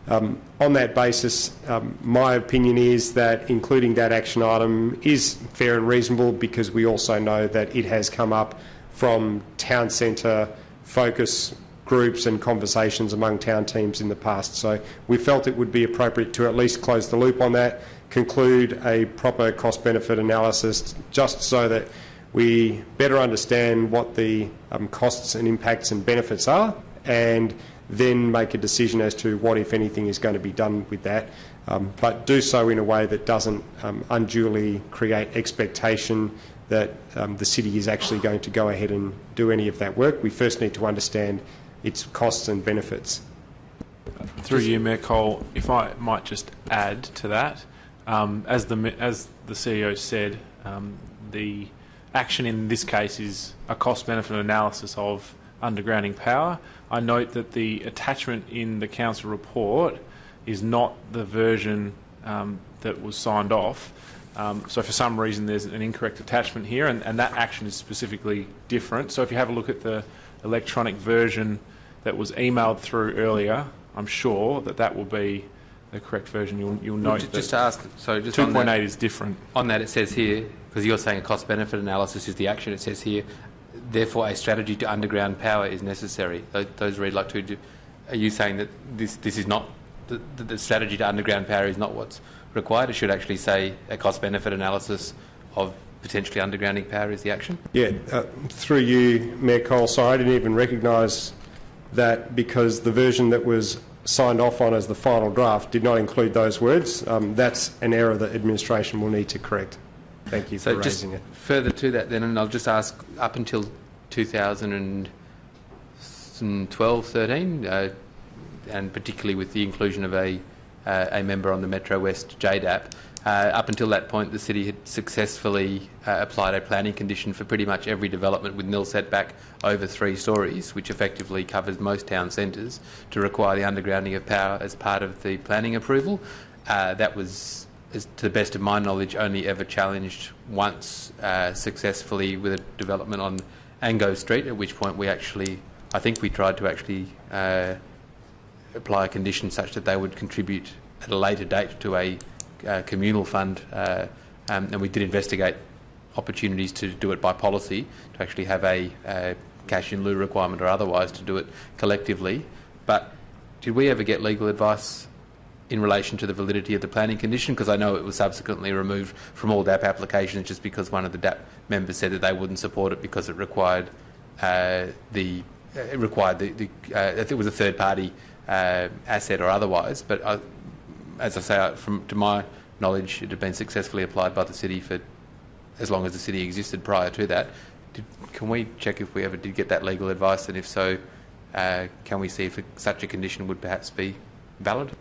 Um, on that basis, um, my opinion is that including that action item is fair and reasonable because we also know that it has come up from town centre focus groups and conversations among town teams in the past. So we felt it would be appropriate to at least close the loop on that, conclude a proper cost benefit analysis just so that we better understand what the um, costs and impacts and benefits are and then make a decision as to what, if anything, is going to be done with that. Um, but do so in a way that doesn't um, unduly create expectation that um, the city is actually going to go ahead and do any of that work. We first need to understand its costs and benefits. Through you, Mayor Cole, if I might just add to that, um, as the as the CEO said, um, the action in this case is a cost-benefit analysis of undergrounding power. I note that the attachment in the council report is not the version um, that was signed off. Um, so for some reason there's an incorrect attachment here and, and, that action is specifically different. So if you have a look at the electronic version that was emailed through earlier, I'm sure that that will be the correct version. You'll, you'll note just, that just to ask, so just 2.8 is different. On that it says here, because you're saying a cost-benefit analysis is the action, it says here, therefore a strategy to underground power is necessary. Those, those read like two. Are you saying that this, this is not, the, the strategy to underground power is not what's required. It should actually say a cost benefit analysis of potentially undergrounding power is the action. Yeah, uh, through you, Mayor Cole. Sorry, I didn't even recognise that because the version that was signed off on as the final draft did not include those words. Um, that's an error that administration will need to correct. Thank you so for raising it. Further to that, then, and I'll just ask up until 2012 13, uh, and particularly with the inclusion of a uh, a member on the Metro West JDAP. Uh, up until that point, the city had successfully uh, applied a planning condition for pretty much every development with nil setback over three stories, which effectively covers most town centres, to require the undergrounding of power as part of the planning approval. Uh, that was, as to the best of my knowledge, only ever challenged once uh, successfully with a development on Angove Street, at which point we actually, I think we tried to actually uh, apply a condition such that they would contribute at a later date to a uh, communal fund, uh, um, and we did investigate opportunities to do it by policy, to actually have a uh, cash in lieu requirement or otherwise to do it collectively. But did we ever get legal advice in relation to the validity of the planning condition? Because I know it was subsequently removed from all DAP applications just because one of the DAP members said that they wouldn't support it because it required uh, the it required the, the uh, it was a third party uh, asset or otherwise. But as I say, uh, from to my knowledge, it had been successfully applied by the city for as long as the city existed prior to that. Did, can we check if we ever did get that legal advice, and if so, uh, can we see if such a condition would perhaps be valid?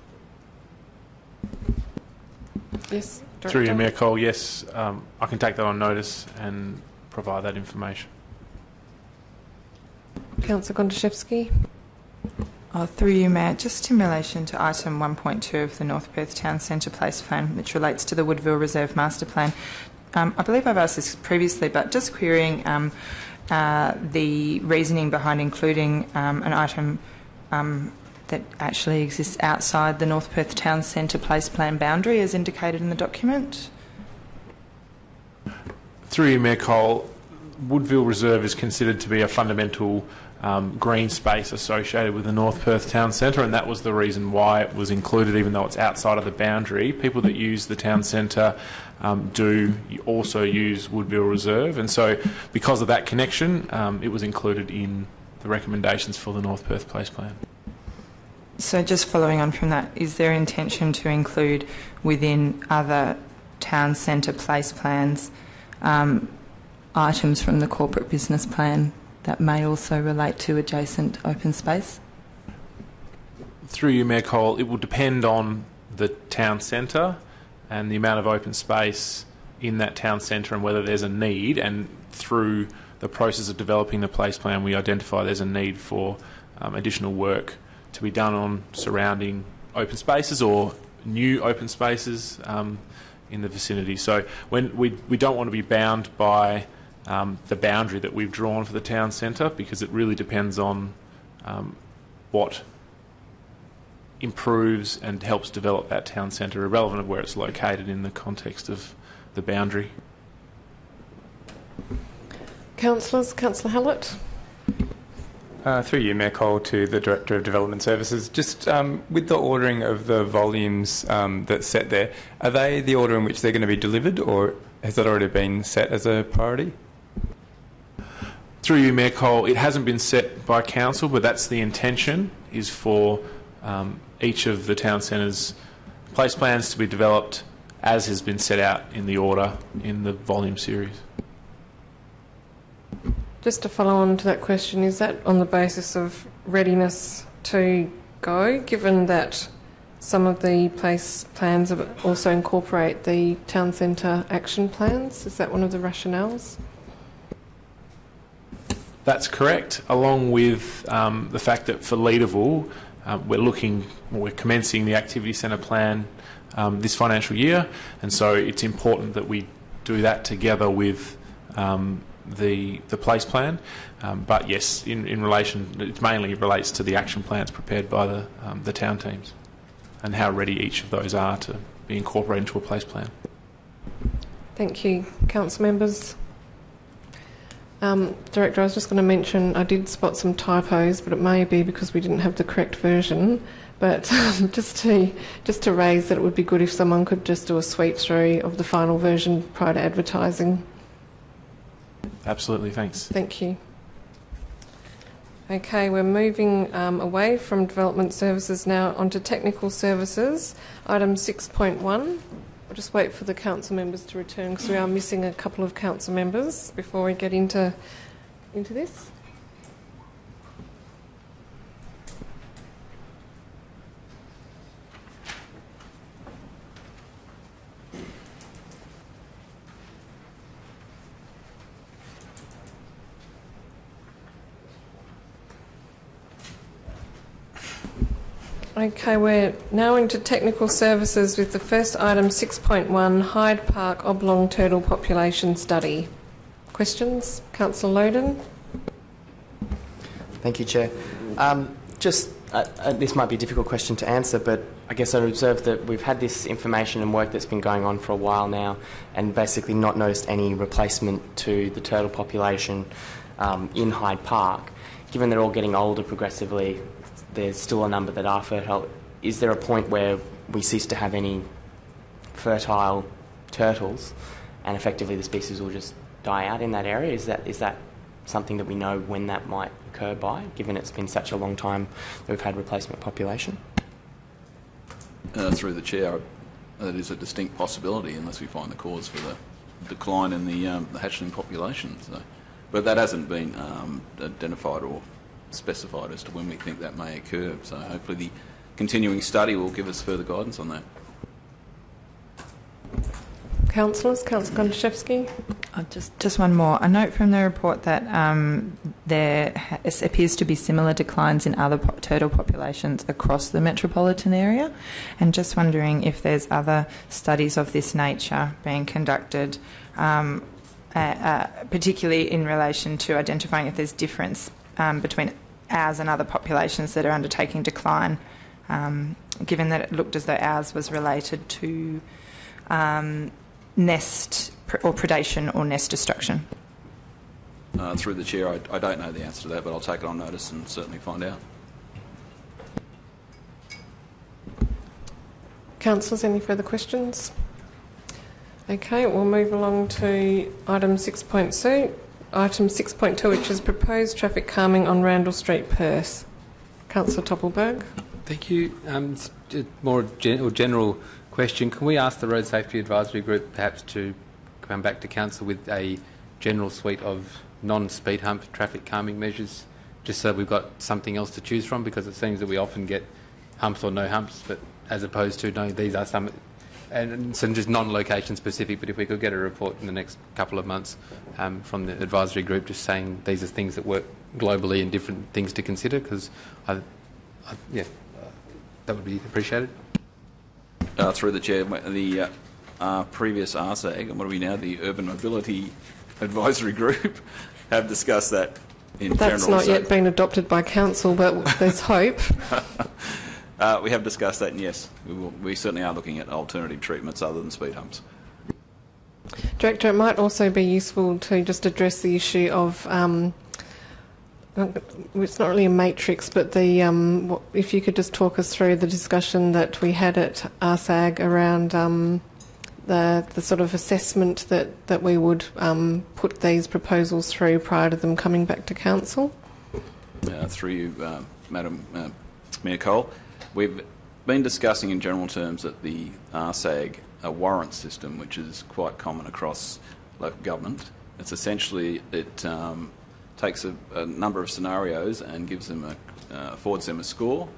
Yes. Director. Through you, Mayor Cole, yes, um, I can take that on notice and provide that information. Councillor Gontaszewski. Oh, through you, Mayor, just in relation to item 1.2 of the North Perth Town Centre Place Plan, which relates to the Woodville Reserve Master Plan. Um, I believe I've asked this previously, but just querying um, uh, the reasoning behind including um, an item um, that actually exists outside the North Perth Town Centre Place Plan boundary as indicated in the document. Through you, Mayor Cole, Woodville Reserve is considered to be a fundamental um, green space associated with the North Perth Town Centre, and that was the reason why it was included, even though it's outside of the boundary. People that use the town centre um, do also use Woodville Reserve, and so because of that connection, um, it was included in the recommendations for the North Perth Place Plan. So, just following on from that, is there intention to include within other town centre place plans um, items from the corporate business plan that may also relate to adjacent open space? Through you, Mayor Cole, it will depend on the town centre and the amount of open space in that town centre and whether there's a need. And through the process of developing the place plan, we identify there's a need for um, additional work to be done on surrounding open spaces or new open spaces um, in the vicinity. So when we, we don't want to be bound by um, the boundary that we've drawn for the town centre because it really depends on um, what improves and helps develop that town centre, irrelevant of where it's located in the context of the boundary. Councillors, Councillor Hallett. Uh, through you, Mayor Cole, to the Director of Development Services. Just um, with the ordering of the volumes um, that's set there, are they the order in which they're going to be delivered, or has that already been set as a priority? Through you, Mayor Cole, it hasn't been set by council, but that's the intention, is for um, each of the town centres' place plans to be developed as has been set out in the order in the volume series. Just to follow on to that question, is that on the basis of readiness to go, given that some of the place plans also incorporate the town centre action plans? Is that one of the rationales? That's correct, along with um, the fact that for Leederville, um, we're looking, we're commencing the activity centre plan um, this financial year, and so it's important that we do that together with um, the the place plan. Um, but yes, in, in relation, it mainly relates to the action plans prepared by the um, the town teams, and how ready each of those are to be incorporated into a place plan. Thank you, council members. Um, Director, I was just going to mention I did spot some typos, but it may be because we didn't have the correct version. But um, just to just to raise that it would be good if someone could just do a sweep through of the final version prior to advertising. Absolutely, thanks. Thank you. Okay, we're moving um, away from development services now onto technical services. Item 6.1. I'll just wait for the council members to return because we are missing a couple of council members before we get into into this. Okay, we're now into technical services with the first item 6.1 Hyde Park Oblong Turtle Population Study. Questions? Councillor Loden. Thank you, Chair. Um, just uh, uh, this might be a difficult question to answer, but I guess I'd observe that we've had this information and work that's been going on for a while now, and basically not noticed any replacement to the turtle population um, in Hyde Park. Given they're all getting older progressively, there's still a number that are fertile. Is there a point where we cease to have any fertile turtles, and effectively the species will just die out in that area? Is that is that something that we know when that might occur by, given it's been such a long time that we've had replacement population? Uh, through the chair, that is a distinct possibility unless we find the cause for the decline in the, um, the hatchling population. So, but that hasn't been um, identified or specified as to when we think that may occur. So hopefully the continuing study will give us further guidance on that. Councillors, Councillor Gontaszewski. Uh, just, just one more. A note from the report that um, there appears to be similar declines in other po- turtle populations across the metropolitan area, and just wondering if there's other studies of this nature being conducted, um, uh, uh, particularly in relation to identifying if there's difference um, between ours and other populations that are undertaking decline, um, given that it looked as though ours was related to um, nest or predation or nest destruction. Uh, through the chair, I, I, don't know the answer to that, but I'll take it on notice and certainly find out. Councillors, any further questions? Okay, we'll move along to item 6.2, item 6.2, which is proposed traffic calming on Randall Street, Perth. Councillor Topelberg. Thank you. Um, more gen- or general question. Can we ask the Road Safety Advisory Group perhaps to come back to Council with a general suite of non-speed hump traffic calming measures, just so we've got something else to choose from? Because it seems that we often get humps or no humps, but as opposed to no, these are some and, and some just non-location specific, but if we could get a report in the next couple of months um, from the advisory group just saying these are things that work globally and different things to consider, because I, I, yeah, uh, that would be appreciated. Uh, through the chair, the uh, uh, previous RSAG, and what are we now, the Urban Mobility Advisory Group, have discussed that in That's general. not so- yet been adopted by council, but there's hope. Uh, we have discussed that, and yes, we, will, we certainly are looking at alternative treatments other than speed humps. Director, it might also be useful to just address the issue of. Um, it's not really a matrix, but the um, if you could just talk us through the discussion that we had at RSAG around um, the the sort of assessment that that we would um, put these proposals through prior to them coming back to council. uh, through you, uh, Madam uh, Mayor Cole. We've been discussing in general terms that the RSAG a warrant system, which is quite common across local government. It's essentially it um, takes a, a number of scenarios and gives them a, uh, affords them a score,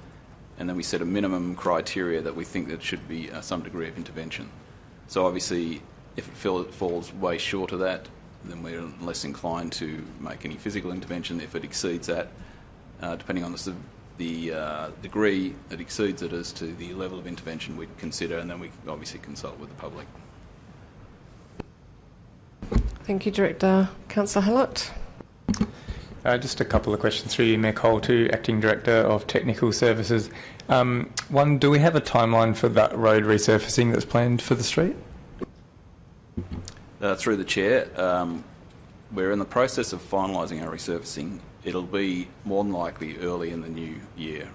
and then we set a minimum criteria that we think that should be uh, some degree of intervention. So obviously, if it feel, falls way short of that, then we're less inclined to make any physical intervention. If it exceeds that, uh, depending on the, the uh, degree that exceeds it as to the level of intervention we'd consider, and then we obviously consult with the public. Thank you, Director. Councillor Hallett. Uh, just a couple of questions through you, Mayor Cole, to Acting Director of Technical Services. Um, one, do we have a timeline for that road resurfacing that's planned for the street? Uh, through the chair, um, we're in the process of finalising our resurfacing. It'll be more than likely early in the new year.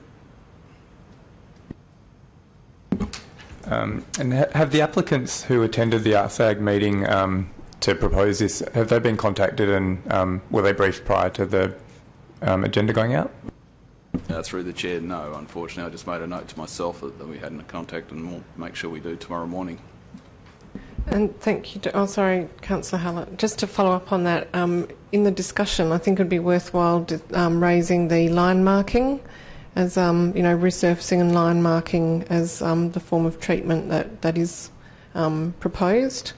Um, and ha- have the applicants who attended the RSAG meeting um, to propose this, have they been contacted and um, were they briefed prior to the um, agenda going out? Uh, through the chair, no, unfortunately. I just made a note to myself that, that we hadn't contacted, and we'll make sure we do tomorrow morning. And thank you. Oh, sorry, Councillor Hallett. Just to follow up on that, um, in the discussion, I think it would be worthwhile um, raising the line marking as, um, you know, resurfacing and line marking as um, the form of treatment that, that is um, proposed,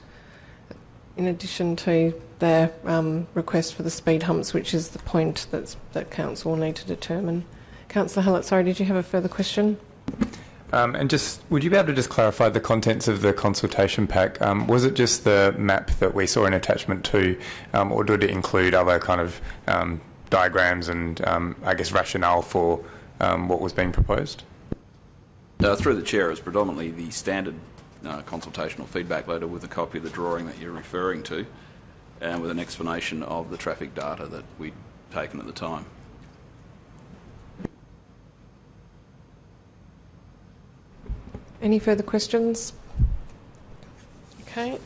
in addition to their um, request for the speed humps, which is the point that's, that Council will need to determine. Councillor Hallett, sorry, did you have a further question? Um, and just, would you be able to just clarify the contents of the consultation pack? Um, was it just the map that we saw in attachment two, um, or did it include other kind of um, diagrams and, um, I guess, rationale for um, what was being proposed? Uh, through the chair, it's predominantly the standard uh, consultational feedback letter with a copy of the drawing that you're referring to, and with an explanation of the traffic data that we'd taken at the time. Any further questions? Okay.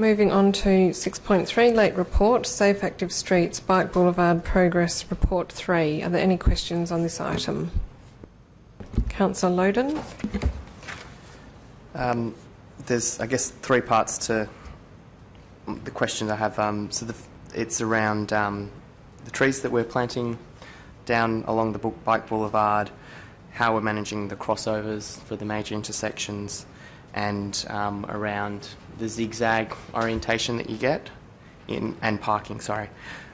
Moving on to 6.3, late report, Safe Active Streets, Bike Boulevard Progress Report 3. Are there any questions on this item? Councillor Loden. Um, there's, I guess, three parts to the question I have. Um, so the, it's around um, the trees that we're planting down along the Bike Boulevard, how we're managing the crossovers for the major intersections, and um, around the zigzag orientation that you get in and parking. Sorry.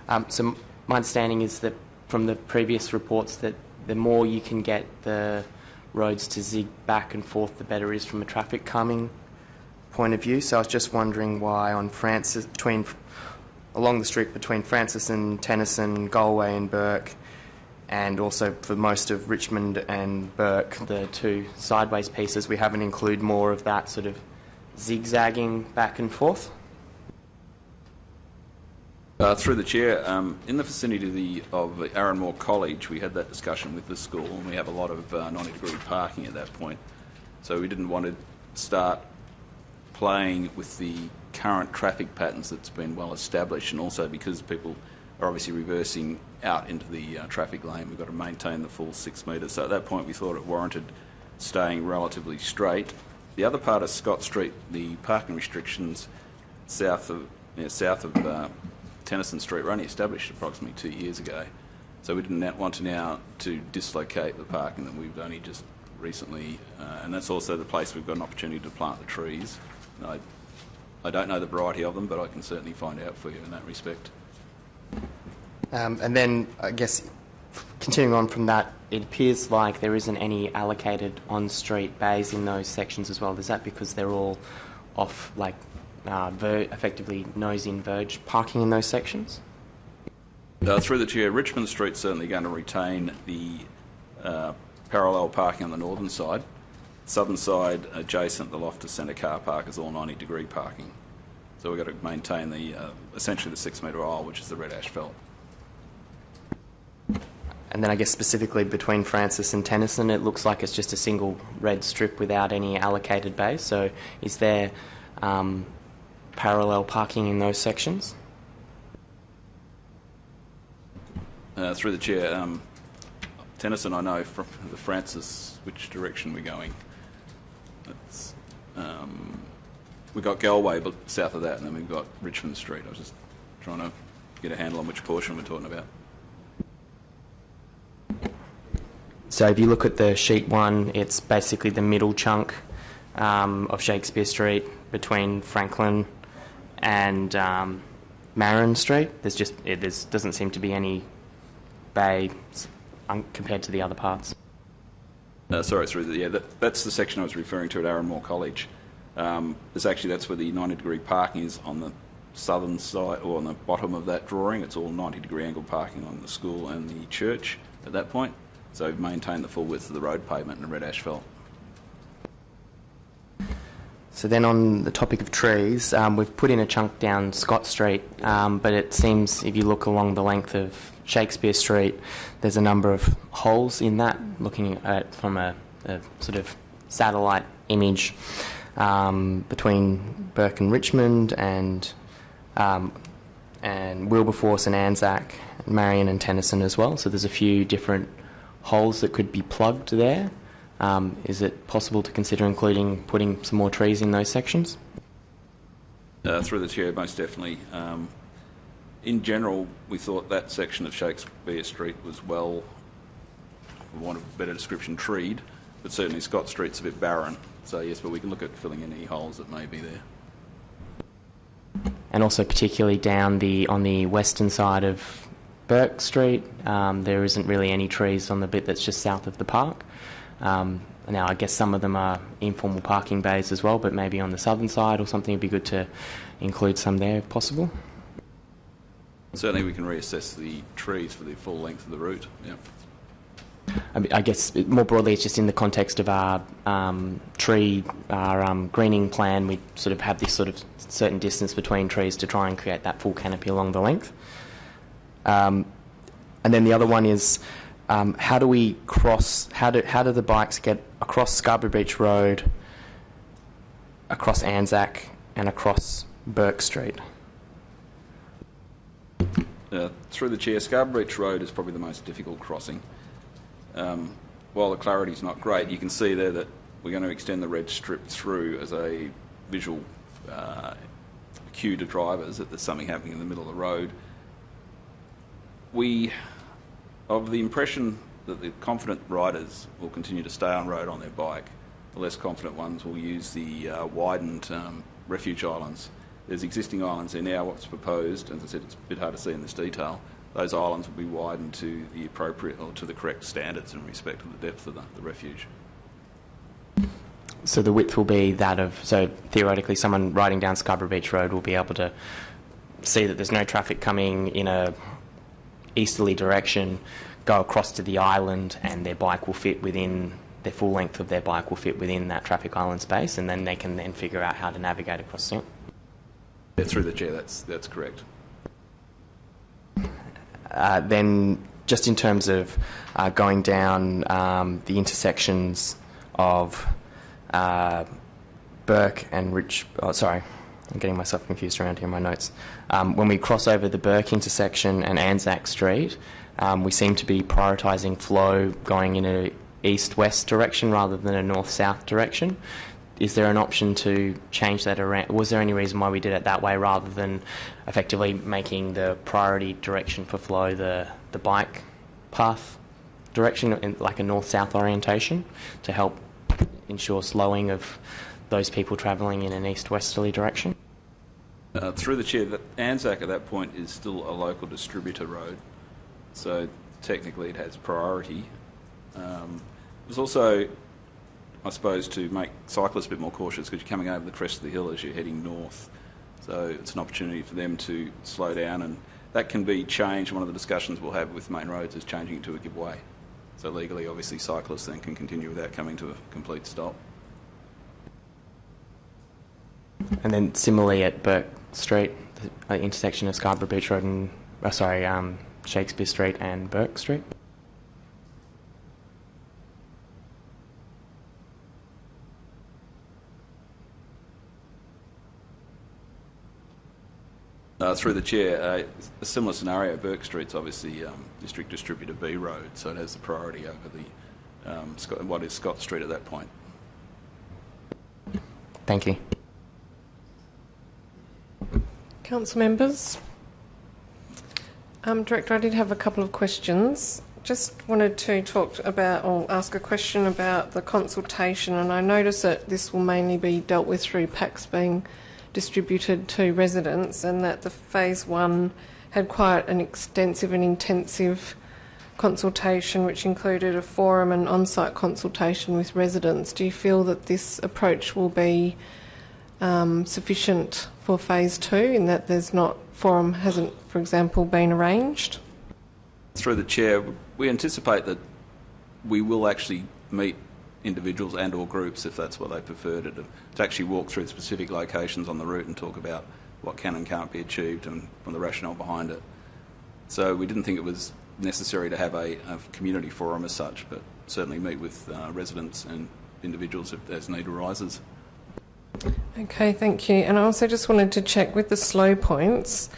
Um, so my understanding is that from the previous reports that the more you can get the roads to zig back and forth, the better it is from a traffic calming point of view. So I was just wondering why on Francis between along the street between Francis and Tennyson, Galway and Bourke, and also for most of Richmond and Bourke, the two sideways pieces, we haven't included more of that sort of zigzagging back and forth. Uh, through the chair, um, in the vicinity of, the, of College, we had that discussion with the school, and we have a lot of uh, non-agreed parking at that point. So we didn't want to start playing with the current traffic patterns that's been well established, and also because people are obviously reversing out into the uh, traffic lane, we've got to maintain the full six metres. So at that point, we thought it warranted staying relatively straight. The other part of Scott Street, the parking restrictions south of you know, south of uh, Tennyson Street were only established approximately two years ago. So we didn't want to now to dislocate the parking that we've only just recently, uh, and that's also the place we've got an opportunity to plant the trees. I, I don't know the variety of them, but I can certainly find out for you in that respect. Um, and then, I guess, continuing on from that, it appears like there isn't any allocated on-street bays in those sections as well. Is that because they're all off, like, uh, ver- effectively nose-in verge parking in those sections? Uh, through the chair, Richmond Street's certainly going to retain the uh, parallel parking on the northern side. Southern side, adjacent the Loftus Centre car park, is all 90 degree parking. So we've got to maintain the uh, essentially the six metre aisle, which is the red asphalt. And then I guess specifically between Francis and Tennyson, it looks like it's just a single red strip without any allocated bays. So is there um, parallel parking in those sections? Uh, through the chair, um, Tennyson, I know from the Francis which direction we're going. Um, we've got Galway, but south of that, and then we've got Richmond Street. I was just trying to get a handle on which portion we're talking about. So if you look at the sheet one, it's basically the middle chunk um, of Shakespeare Street between Franklin and um, Marin Street. There's just it there's, doesn't seem to be any bay compared to the other parts. Uh, sorry, through the, yeah, that, that's the section I was referring to at Aranmore College. Um, there's actually that's where the 90 degree parking is on the southern side or on the bottom of that drawing. It's all 90 degree angle parking on the school and the church at that point. So we've maintained the full width of the road pavement and red asphalt. So then on the topic of trees, um, we've put in a chunk down Scott Street, um, but it seems if you look along the length of Shakespeare Street, there's a number of holes in that, looking at from a, a sort of satellite image um, between Bourke and Richmond and um, and Wilberforce and Anzac, Marion and Tennyson as well. So there's a few different holes that could be plugged there. Um, is it possible to consider including putting some more trees in those sections? Uh, through the chair, most definitely. Um, in general, we thought that section of Shakespeare Street was well, for want a better description, treed, but certainly Scott Street's a bit barren. So yes, but we can look at filling in any holes that may be there. And also particularly down the on the western side of Bourke Street, um, there isn't really any trees on the bit that's just south of the park. Um, now, I guess some of them are informal parking bays as well, but maybe on the southern side or something, it'd be good to include some there if possible. Certainly, we can reassess the trees for the full length of the route. Yeah. I, mean, I guess more broadly, it's just in the context of our um, tree, our um, greening plan. We sort of have this sort of certain distance between trees to try and create that full canopy along the length. Um, and then the other one is um, how do we cross? How do how do the bikes get across Scarborough Beach Road, across Anzac, and across Bourke Street? Uh, through the chair, Scarborough Beach Road is probably the most difficult crossing. Um, while the clarity is not great, you can see there that we're going to extend the red strip through as a visual uh, cue to drivers that there's something happening in the middle of the road. We, of the impression that the confident riders will continue to stay on road on their bike, the less confident ones will use the uh, widened um, refuge islands. There's existing islands there now. What's proposed, as I said, it's a bit hard to see in this detail. Those islands will be widened to the appropriate or to the correct standards in respect of the depth of the, the refuge. So the width will be that of, so theoretically, someone riding down Scarborough Beach Road will be able to see that there's no traffic coming in a easterly direction, go across to the island, and their bike will fit within their full length of their bike will fit within that traffic island space, and then they can then figure out how to navigate across it. Yeah, through the chair, that's that's correct. Uh, then, just in terms of uh, going down um, the intersections of uh, Bourke and Rich, oh, sorry, I'm getting myself confused around here in my notes. Um, when we cross over the Bourke intersection and Anzac Street, um, we seem to be prioritising flow going in a east-west direction rather than a north-south direction. Is there an option to change that around? Was there any reason why we did it that way rather than effectively making the priority direction for flow the, the bike path direction, in like a north-south orientation, to help ensure slowing of those people travelling in an east-westerly direction. Uh, through the chair, Anzac at that point is still a local distributor road, so technically it has priority. Um, was also, I suppose, to make cyclists a bit more cautious because you're coming over the crest of the hill as you're heading north. So it's an opportunity for them to slow down, and that can be changed. One of the discussions we'll have with Main Roads is changing it to a give way. So legally, obviously, cyclists then can continue without coming to a complete stop. And then similarly at Bourke Street, the intersection of Scarborough Beach Road and, oh, sorry, um, Shakespeare Street and Bourke Street. Uh, through the chair, uh, a similar scenario. Bourke Street's obviously um, District Distributor B Road, so it has the priority over the um, Scott, what is Scott Street at that point. Thank you. Council members. Um, Director, I did have a couple of questions. Just wanted to talk about or ask a question about the consultation, and I notice that this will mainly be dealt with through packs being distributed to residents, and that the phase one had quite an extensive and intensive consultation, which included a forum and on-site consultation with residents. Do you feel that this approach will be um, sufficient for phase two, in that there's not forum hasn't, for example, been arranged? Through the chair, we anticipate that we will actually meet individuals and or groups, if that's what they prefer, to, to actually walk through specific locations on the route and talk about what can and can't be achieved and, and the rationale behind it. So we didn't think it was necessary to have a, a community forum as such, but certainly meet with uh, residents and individuals if, as need arises. Okay, thank you. And I also just wanted to check with the slow points.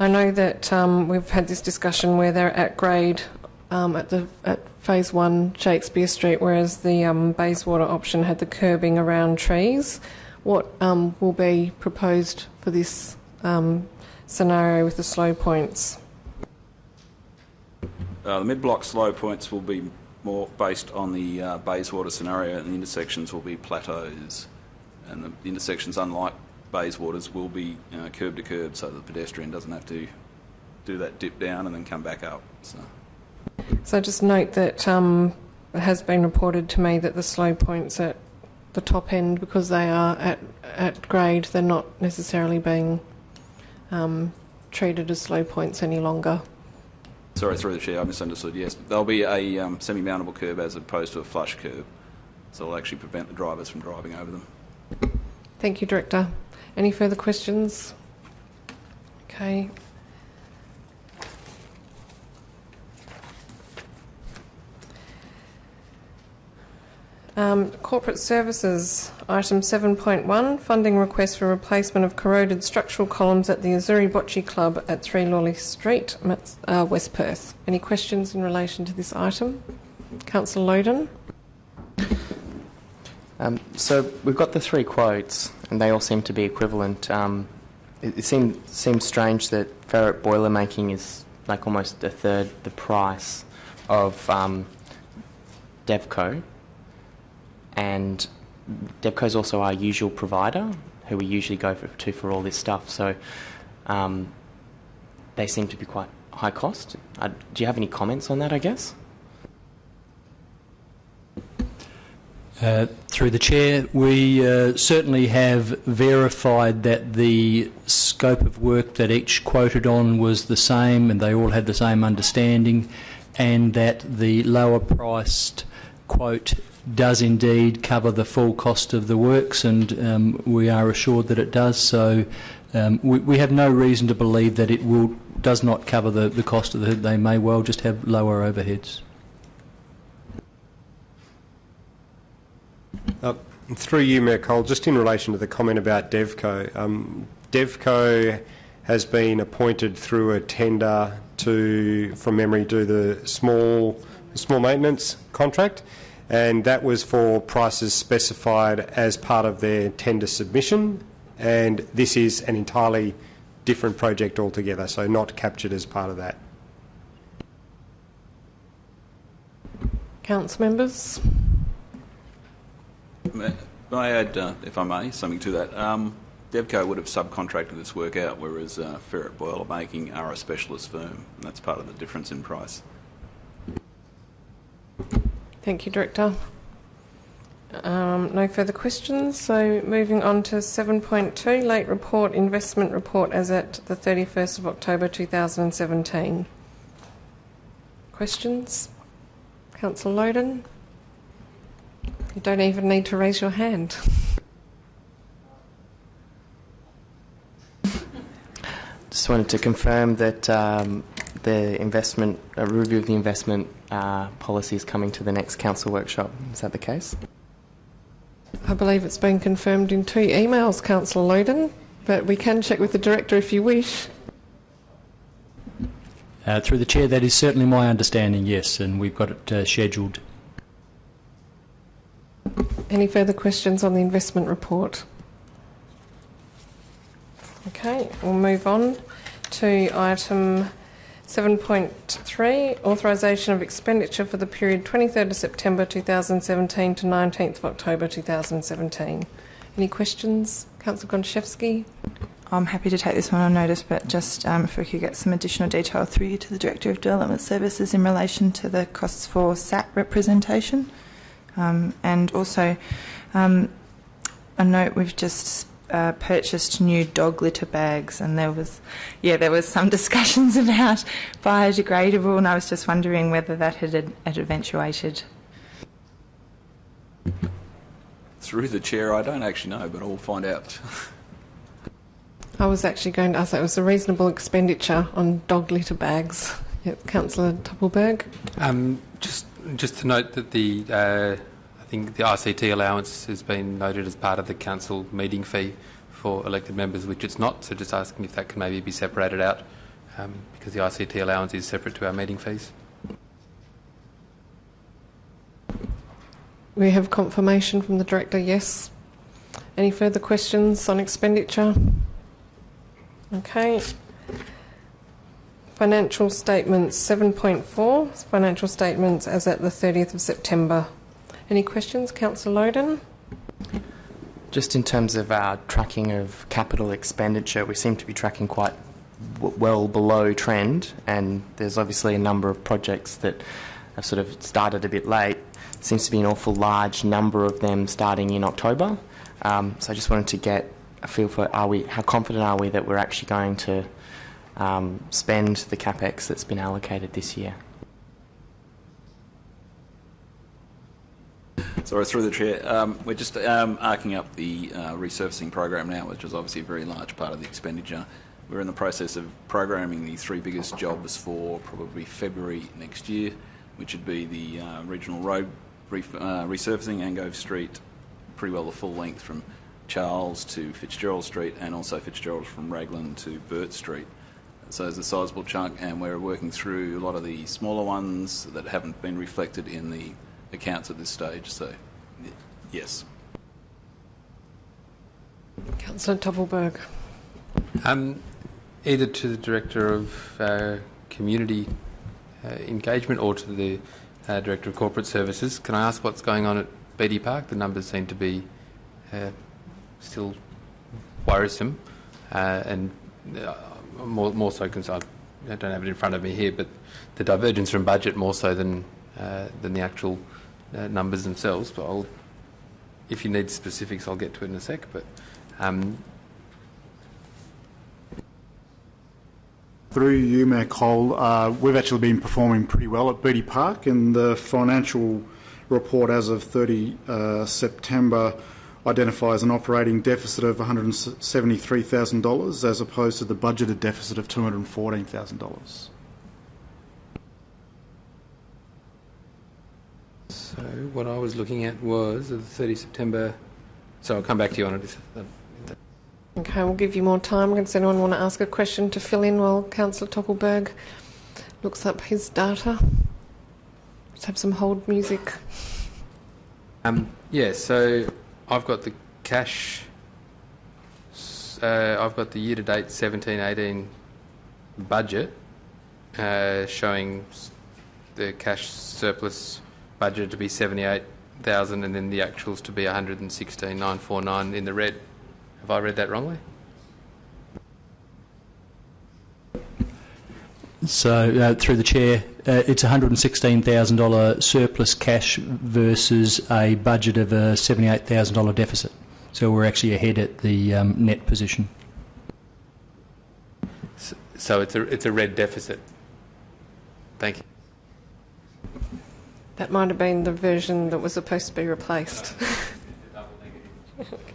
I know that um, we've had this discussion where they're at grade um, at the at phase one Shakespeare Street, whereas the um, Bayswater option had the curbing around trees. What um, will be proposed for this um, scenario with the slow points? Uh, the mid-block slow points will be more based on the uh, Bayswater scenario, and the intersections will be plateaus. And the intersections, unlike Bayswaters, will be curb to curb, so the pedestrian doesn't have to do that dip down and then come back up. So. So just note that um, it has been reported to me that the slow points at the top end, because they are at, at grade, they're not necessarily being um, treated as slow points any longer. Sorry, through the chair, I misunderstood. Yes, there'll be a um, semi-mountable curb as opposed to a flush curb, so it'll actually prevent the drivers from driving over them. Thank you, Director. Any further questions? Okay. Um, corporate services, item 7.1, funding request for replacement of corroded structural columns at the Azzurri Bocce Club at 3 Lawley Street, uh, West Perth. Any questions in relation to this item? Councillor Loden. Um, so we've got the three quotes, and they all seem to be equivalent. Um, it, it seemed strange that ferret boiler making is like almost a third the price of um, Devco, and Devco is also our usual provider, who we usually go for, to for all this stuff. So um, they seem to be quite high cost. Uh, do you have any comments on that? I guess. Uh, through the chair, we uh, certainly have verified that the scope of work that each quoted on was the same and they all had the same understanding, and that the lower priced quote does indeed cover the full cost of the works, and um, we are assured that it does. So um, we, we, have no reason to believe that it will does not cover the, the cost of the. They may well just have lower overheads. Uh, through you, Mayor Cole, just in relation to the comment about Devco, um, Devco has been appointed through a tender to, from memory, do the small small maintenance contract, and that was for prices specified as part of their tender submission. And this is an entirely different project altogether, so not captured as part of that. Council members? May may I add, uh, if I may, something to that? Um, Devco would have subcontracted this work out, whereas uh, Ferret Boiler Making are a specialist firm, and that's part of the difference in price. Thank you, Director. Um, no further questions. So moving on to 7.2, late report, investment report as at the 31st of October 2017. Questions? Councillor Loden? You don't even need to raise your hand. Just wanted to confirm that um, the investment, a review of the investment uh, policy is coming to the next council workshop. Is that the case? I believe it's been confirmed in two emails, Councillor Loden, but we can check with the Director if you wish. Uh, through the chair, that is certainly my understanding, yes, and we've got it uh, scheduled. Any further questions on the investment report? Okay, we'll move on to item 7.3, authorisation of expenditure for the period 23rd of September 2017 to 19th of October 2017. Any questions? Councillor Gontaszewski? I'm happy to take this one on notice, but just um, if we could get some additional detail through you to the Director of Development Services in relation to the costs for SAT representation. Um, and also, um, a note we've just uh, purchased new dog litter bags, and there was, yeah, there was some discussions about biodegradable, and I was just wondering whether that had, had eventuated. Through the chair, I don't actually know, but I'll find out. I was actually going to ask that It was a reasonable expenditure on dog litter bags. Yeah, Councillor Topelberg. Um, just, just to note that the, uh, I think the ICT allowance has been noted as part of the council meeting fee for elected members, which it's not. So just asking if that can maybe be separated out, um, because the ICT allowance is separate to our meeting fees. We have confirmation from the Director, yes. Any further questions on expenditure? Okay. Financial statements 7.4, financial statements as at the 30th of September. Any questions, Councillor Loden? Just in terms of our tracking of capital expenditure, we seem to be tracking quite well below trend, and there's obviously a number of projects that have sort of started a bit late. Seems to be an awful large number of them starting in October. Um, so I just wanted to get a feel for are we, how confident are we that we're actually going to um, spend the capex that's been allocated this year? Sorry, through the chair. Um, we're just um, arcing up the uh, resurfacing program now, which is obviously a very large part of the expenditure. We're in the process of programming the three biggest jobs for probably February next year, which would be the uh, regional road uh, resurfacing, Angove Street, pretty well the full length from Charles to Fitzgerald Street, and also Fitzgerald from Raglan to Burt Street. So there's a sizable chunk, and we're working through a lot of the smaller ones that haven't been reflected in the accounts at this stage. So, yes. Councillor Topelberg. Um, either to the Director of uh, Community uh, Engagement or to the uh, Director of Corporate Services, can I ask what's going on at Beatty Park? The numbers seem to be uh, still worrisome uh, and uh, more, more so concerned. I don't have it in front of me here, but the divergence from budget more so than, uh, than the actual uh, numbers themselves. But I'll, if you need specifics, I'll get to it in a sec. But um, Through you, Mayor Cole, uh, we've actually been performing pretty well at Beatty Park, and the financial report as of 30 uh, September identifies an operating deficit of $173,000 as opposed to the budgeted deficit of $214,000. So what I was looking at was the 30 September. So I'll come back to you on it. Okay, we'll give you more time. Does anyone want to ask a question to fill in while Councillor Topelberg looks up his data? Let's have some hold music. Um, yeah, so I've got the cash. Uh, I've got the year-to-date 17-18 budget uh, showing the cash surplus budgeted to be 78,000 and then the actuals to be 116,949 in the red. Have I read that wrongly? So, uh, through the chair, uh, it's $116,000 surplus cash versus a budget of a $78,000 deficit. So we're actually ahead at the um, net position. S- So it's a, it's a red deficit. Thank you. That might have been the version that was supposed to be replaced.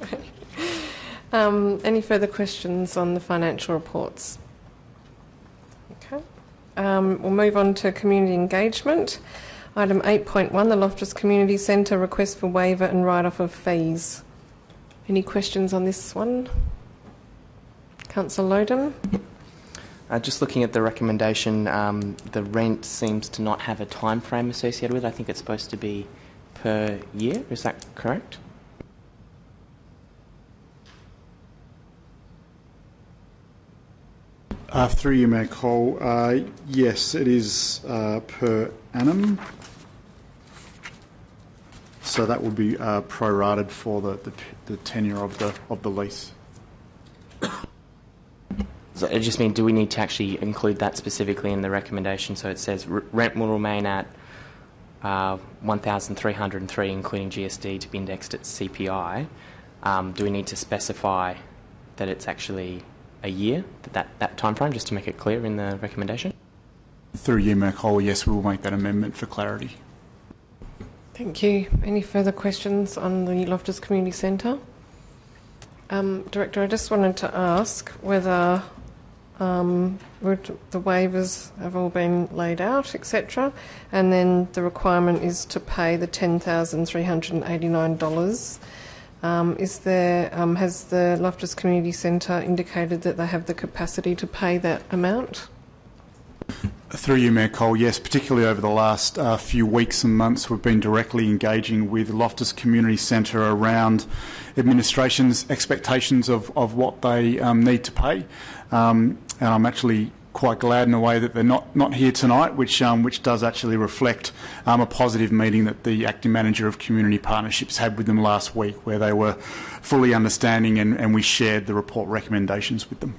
Okay. Um, any further questions on the financial reports? Okay. Um, we'll move on to community engagement. Item 8.1, the Loftus Community Centre request for waiver and write-off of fees. Any questions on this one? Councillor Loden? Uh, just looking at the recommendation, um, the rent seems to not have a time frame associated with it. I think it's supposed to be per year. Is that correct? Uh, through you, Mayor Cole. Uh, yes, it is uh, per annum. So that would be uh, prorated for the, the, the tenure of the of the lease. So I just mean, do we need to actually include that specifically in the recommendation? So it says r- rent will remain at uh, 1,303, including GST, to be indexed at CPI. Um, do we need to specify that it's actually a year, that, that, that time frame, just to make it clear in the recommendation? Through you, Mayor Cole. Yes, we will make that amendment for clarity. Thank you. Any further questions on the Loftus Community Centre? Um, Director, I just wanted to ask whether um, the waivers have all been laid out, etc., and then the requirement is to pay the ten thousand three hundred and eighty-nine dollars. Um, is there um, has the Loftus Community Centre indicated that they have the capacity to pay that amount? Through you, Mayor Cole, yes, particularly over the last uh, few weeks and months, we've been directly engaging with Loftus Community Centre around administration's expectations of, of what they um, need to pay. Um, and I'm actually quite glad in a way that they're not, not here tonight, which, um, which does actually reflect um, a positive meeting that the acting manager of community partnerships had with them last week, where they were fully understanding and, and we shared the report recommendations with them.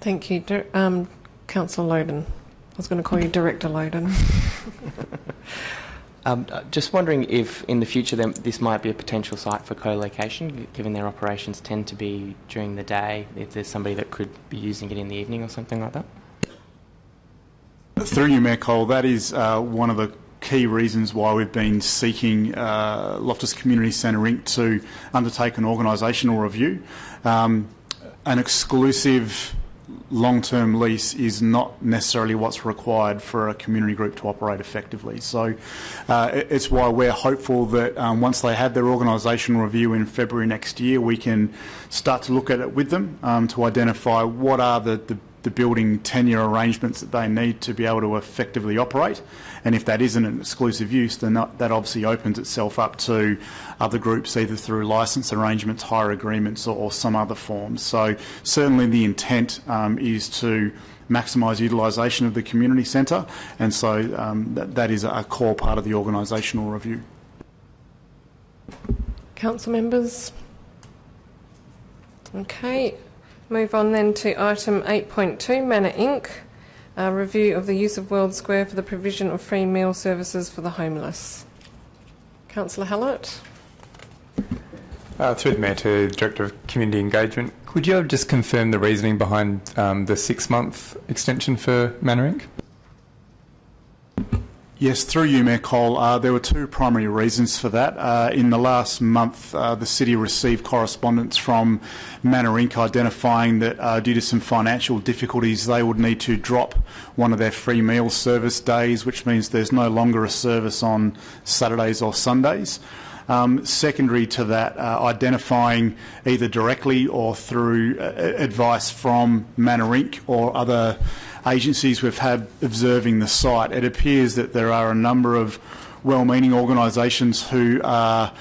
Thank you, Dir- um, Councillor Loden. I was going to call you Director Loden. Um, uh, just wondering if in the future then, this might be a potential site for co-location, given their operations tend to be during the day, if there's somebody that could be using it in the evening or something like that? Through you, Mayor Cole, that is uh, one of the key reasons why we've been seeking uh, Loftus Community Centre Inc. to undertake an organisational review. Um, an exclusive long-term lease is not necessarily what's required for a community group to operate effectively. So uh, it's why we're hopeful that um, once they have their organisational review in February next year, we can start to look at it with them um, to identify what are the, the the building tenure arrangements that they need to be able to effectively operate. And if that isn't an exclusive use, then that, that obviously opens itself up to other groups, either through licence arrangements, hire agreements, or, or some other forms. So certainly the intent um, is to maximise utilisation of the community centre, and so um, that, that is a core part of the organisational review. Council members? Okay, move on then to item 8.2, Manna Inc. Uh, review of the use of Weld Square for the provision of free meal services for the homeless. Councillor Hallett? Uh, through the Mayor to Director of Community Engagement, could you just confirm the reasoning behind um, the six-month extension for Manna Inc? Yes, through you, Mayor Cole. Uh, there were two primary reasons for that. Uh, in the last month, uh, the city received correspondence from Manna Inc. identifying that uh, due to some financial difficulties, they would need to drop one of their free meal service days, which means there's no longer a service on Saturdays or Sundays. Um, secondary to that, uh, identifying either directly or through uh, advice from Manna Inc. or other agencies we've had observing the site, it appears that there are a number of well-meaning organisations who are,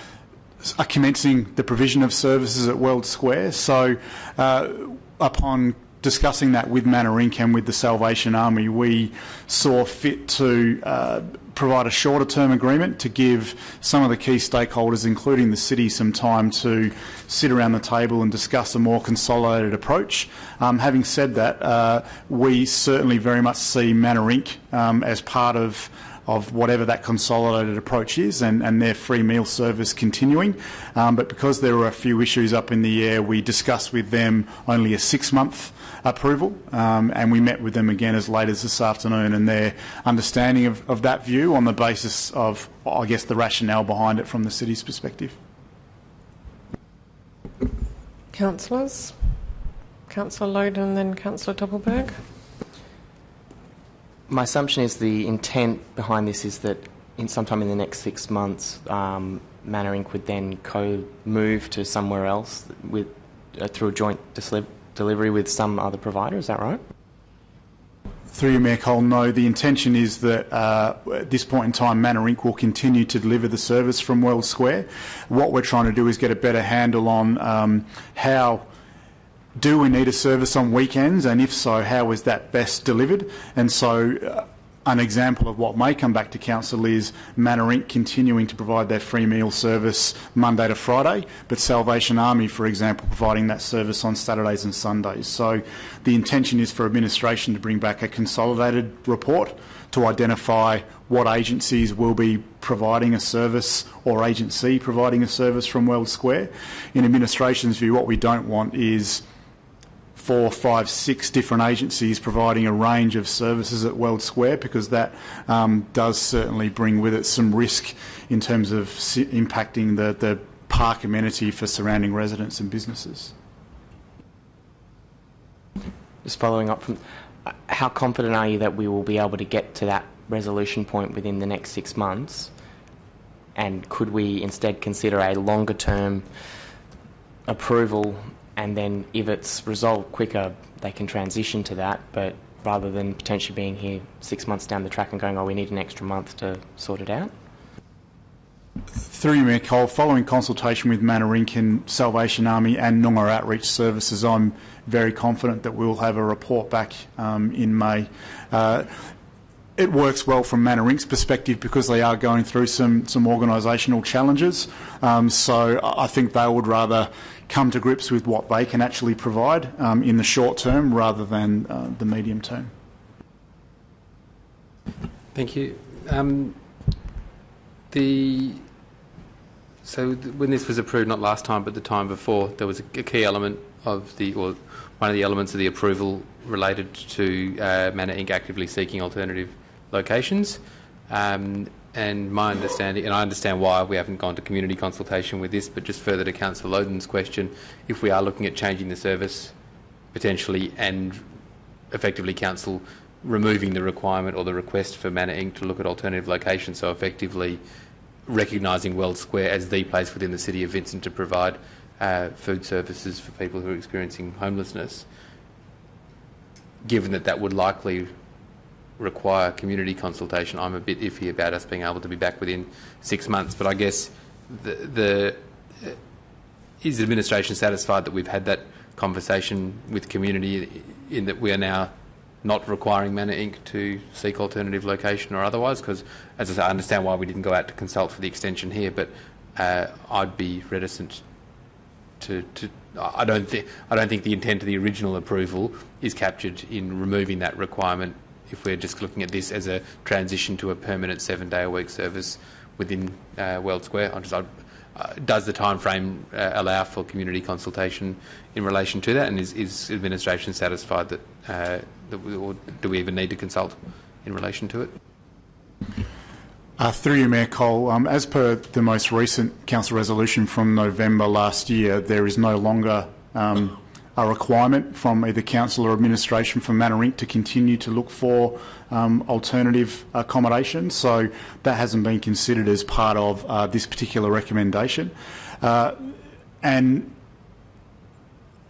are commencing the provision of services at Weld Square. So, uh, upon discussing that with Manna Inc and with the Salvation Army, we saw fit to uh, provide a shorter term agreement to give some of the key stakeholders, including the city, some time to sit around the table and discuss a more consolidated approach. Um, having said that, uh, we certainly very much see Manna Inc um, as part of of whatever that consolidated approach is and, and their free meal service continuing. Um, but because there were a few issues up in the air, we discussed with them only a six month approval um, and we met with them again as late as this afternoon and their understanding of, of that view on the basis of, I guess, the rationale behind it from the city's perspective. Councillors? Councillor Loden then Councillor Topelberg. My assumption is the intent behind this is that in sometime in the next six months, um, would then co-move to somewhere else with uh, through a joint delivery with some other provider. Is that right? Through you, Mayor Cole, no. The intention is that uh, at this point in time, Manna Inc will continue to deliver the service from Weld Square. What we're trying to do is get a better handle on um, how do we need a service on weekends, and if so, how is that best delivered? And so, uh, an example of what may come back to council is Manna Inc continuing to provide their free meal service Monday to Friday, but Salvation Army, for example, providing that service on Saturdays and Sundays. So, the intention is for administration to bring back a consolidated report to identify what agencies will be providing a service or agency providing a service from Weld Square. In administration's view, what we don't want is four, five, six different agencies providing a range of services at Weld Square because that um, does certainly bring with it some risk in terms of impacting the, the park amenity for surrounding residents and businesses. Just following up from, uh, how confident are you that we will be able to get to that resolution point within the next six months? And could we instead consider a longer term approval and then if it's resolved quicker, they can transition to that. But rather than potentially being here six months down the track and going, oh, we need an extra month to sort it out? Through you, Mayor Cole, following consultation with and Salvation Army and Noongar Outreach Services, I'm very confident that we'll have a report back um, in May. Uh, it works well from Manna Inc's perspective because they are going through some some organisational challenges. Um, so I think they would rather come to grips with what they can actually provide um, in the short term rather than uh, the medium term. Thank you. Um, the so when this was approved, not last time but the time before, there was a, a key element of the or one of the elements of the approval related to uh, Manna Inc actively seeking alternative locations. Um, and my understanding, and I understand why we haven't gone to community consultation with this, but just further to Councillor Loden's question, if we are looking at changing the service potentially and effectively council removing the requirement or the request for Manna Inc to look at alternative locations, so effectively recognising Weld Square as the place within the city of Vincent to provide uh, food services for people who are experiencing homelessness, given that that would likely require community consultation, I'm a bit iffy about us being able to be back within six months. But I guess the, the uh, is the administration satisfied that we've had that conversation with community in that we are now not requiring Manna Inc to seek alternative location or otherwise? Because, as I say, I understand why we didn't go out to consult for the extension here, but uh, I'd be reticent to, to I don't think I don't think the intent of the original approval is captured in removing that requirement if we're just looking at this as a transition to a permanent seven-day-a-week service within uh, Weld Square. Just, uh, does the time frame uh, allow for community consultation in relation to that, and is, is administration satisfied that, uh, that we, or do we even need to consult in relation to it? Uh, through you, Mayor Cole, um, as per the most recent council resolution from November last year, there is no longer um, a requirement from either council or administration for Manna Inc to continue to look for um, alternative accommodation. So that hasn't been considered as part of uh, this particular recommendation. Uh, and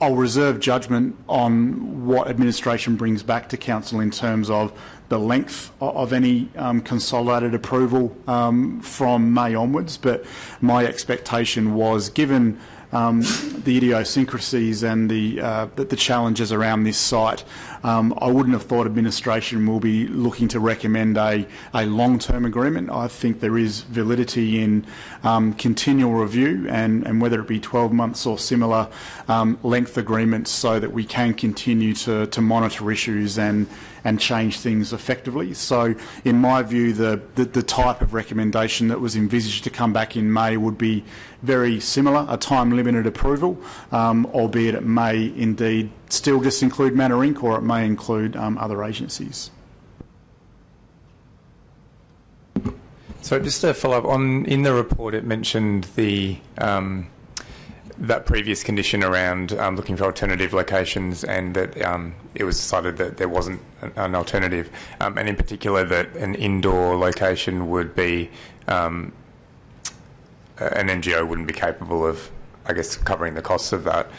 I'll reserve judgment on what administration brings back to council in terms of the length of any um, consolidated approval um, from May onwards. But my expectation was, given um, the idiosyncrasies and the, uh, the, the challenges around this site, um, I wouldn't have thought administration will be looking to recommend a, a long-term agreement. I think there is validity in um, continual review and, and whether it be 12 months or similar um, length agreements so that we can continue to, to monitor issues and, and change things effectively. So in my view, the, the, the type of recommendation that was envisaged to come back in May would be very similar, a time-limited approval, um, albeit it may indeed still just include Manna Inc. or it may include um, other agencies. So just to follow up on in the report, it mentioned the um, that previous condition around um, looking for alternative locations, and that um, it was decided that there wasn't an, an alternative, um, and in particular that an indoor location would be um, an NGO wouldn't be capable of, I guess, covering the costs of that.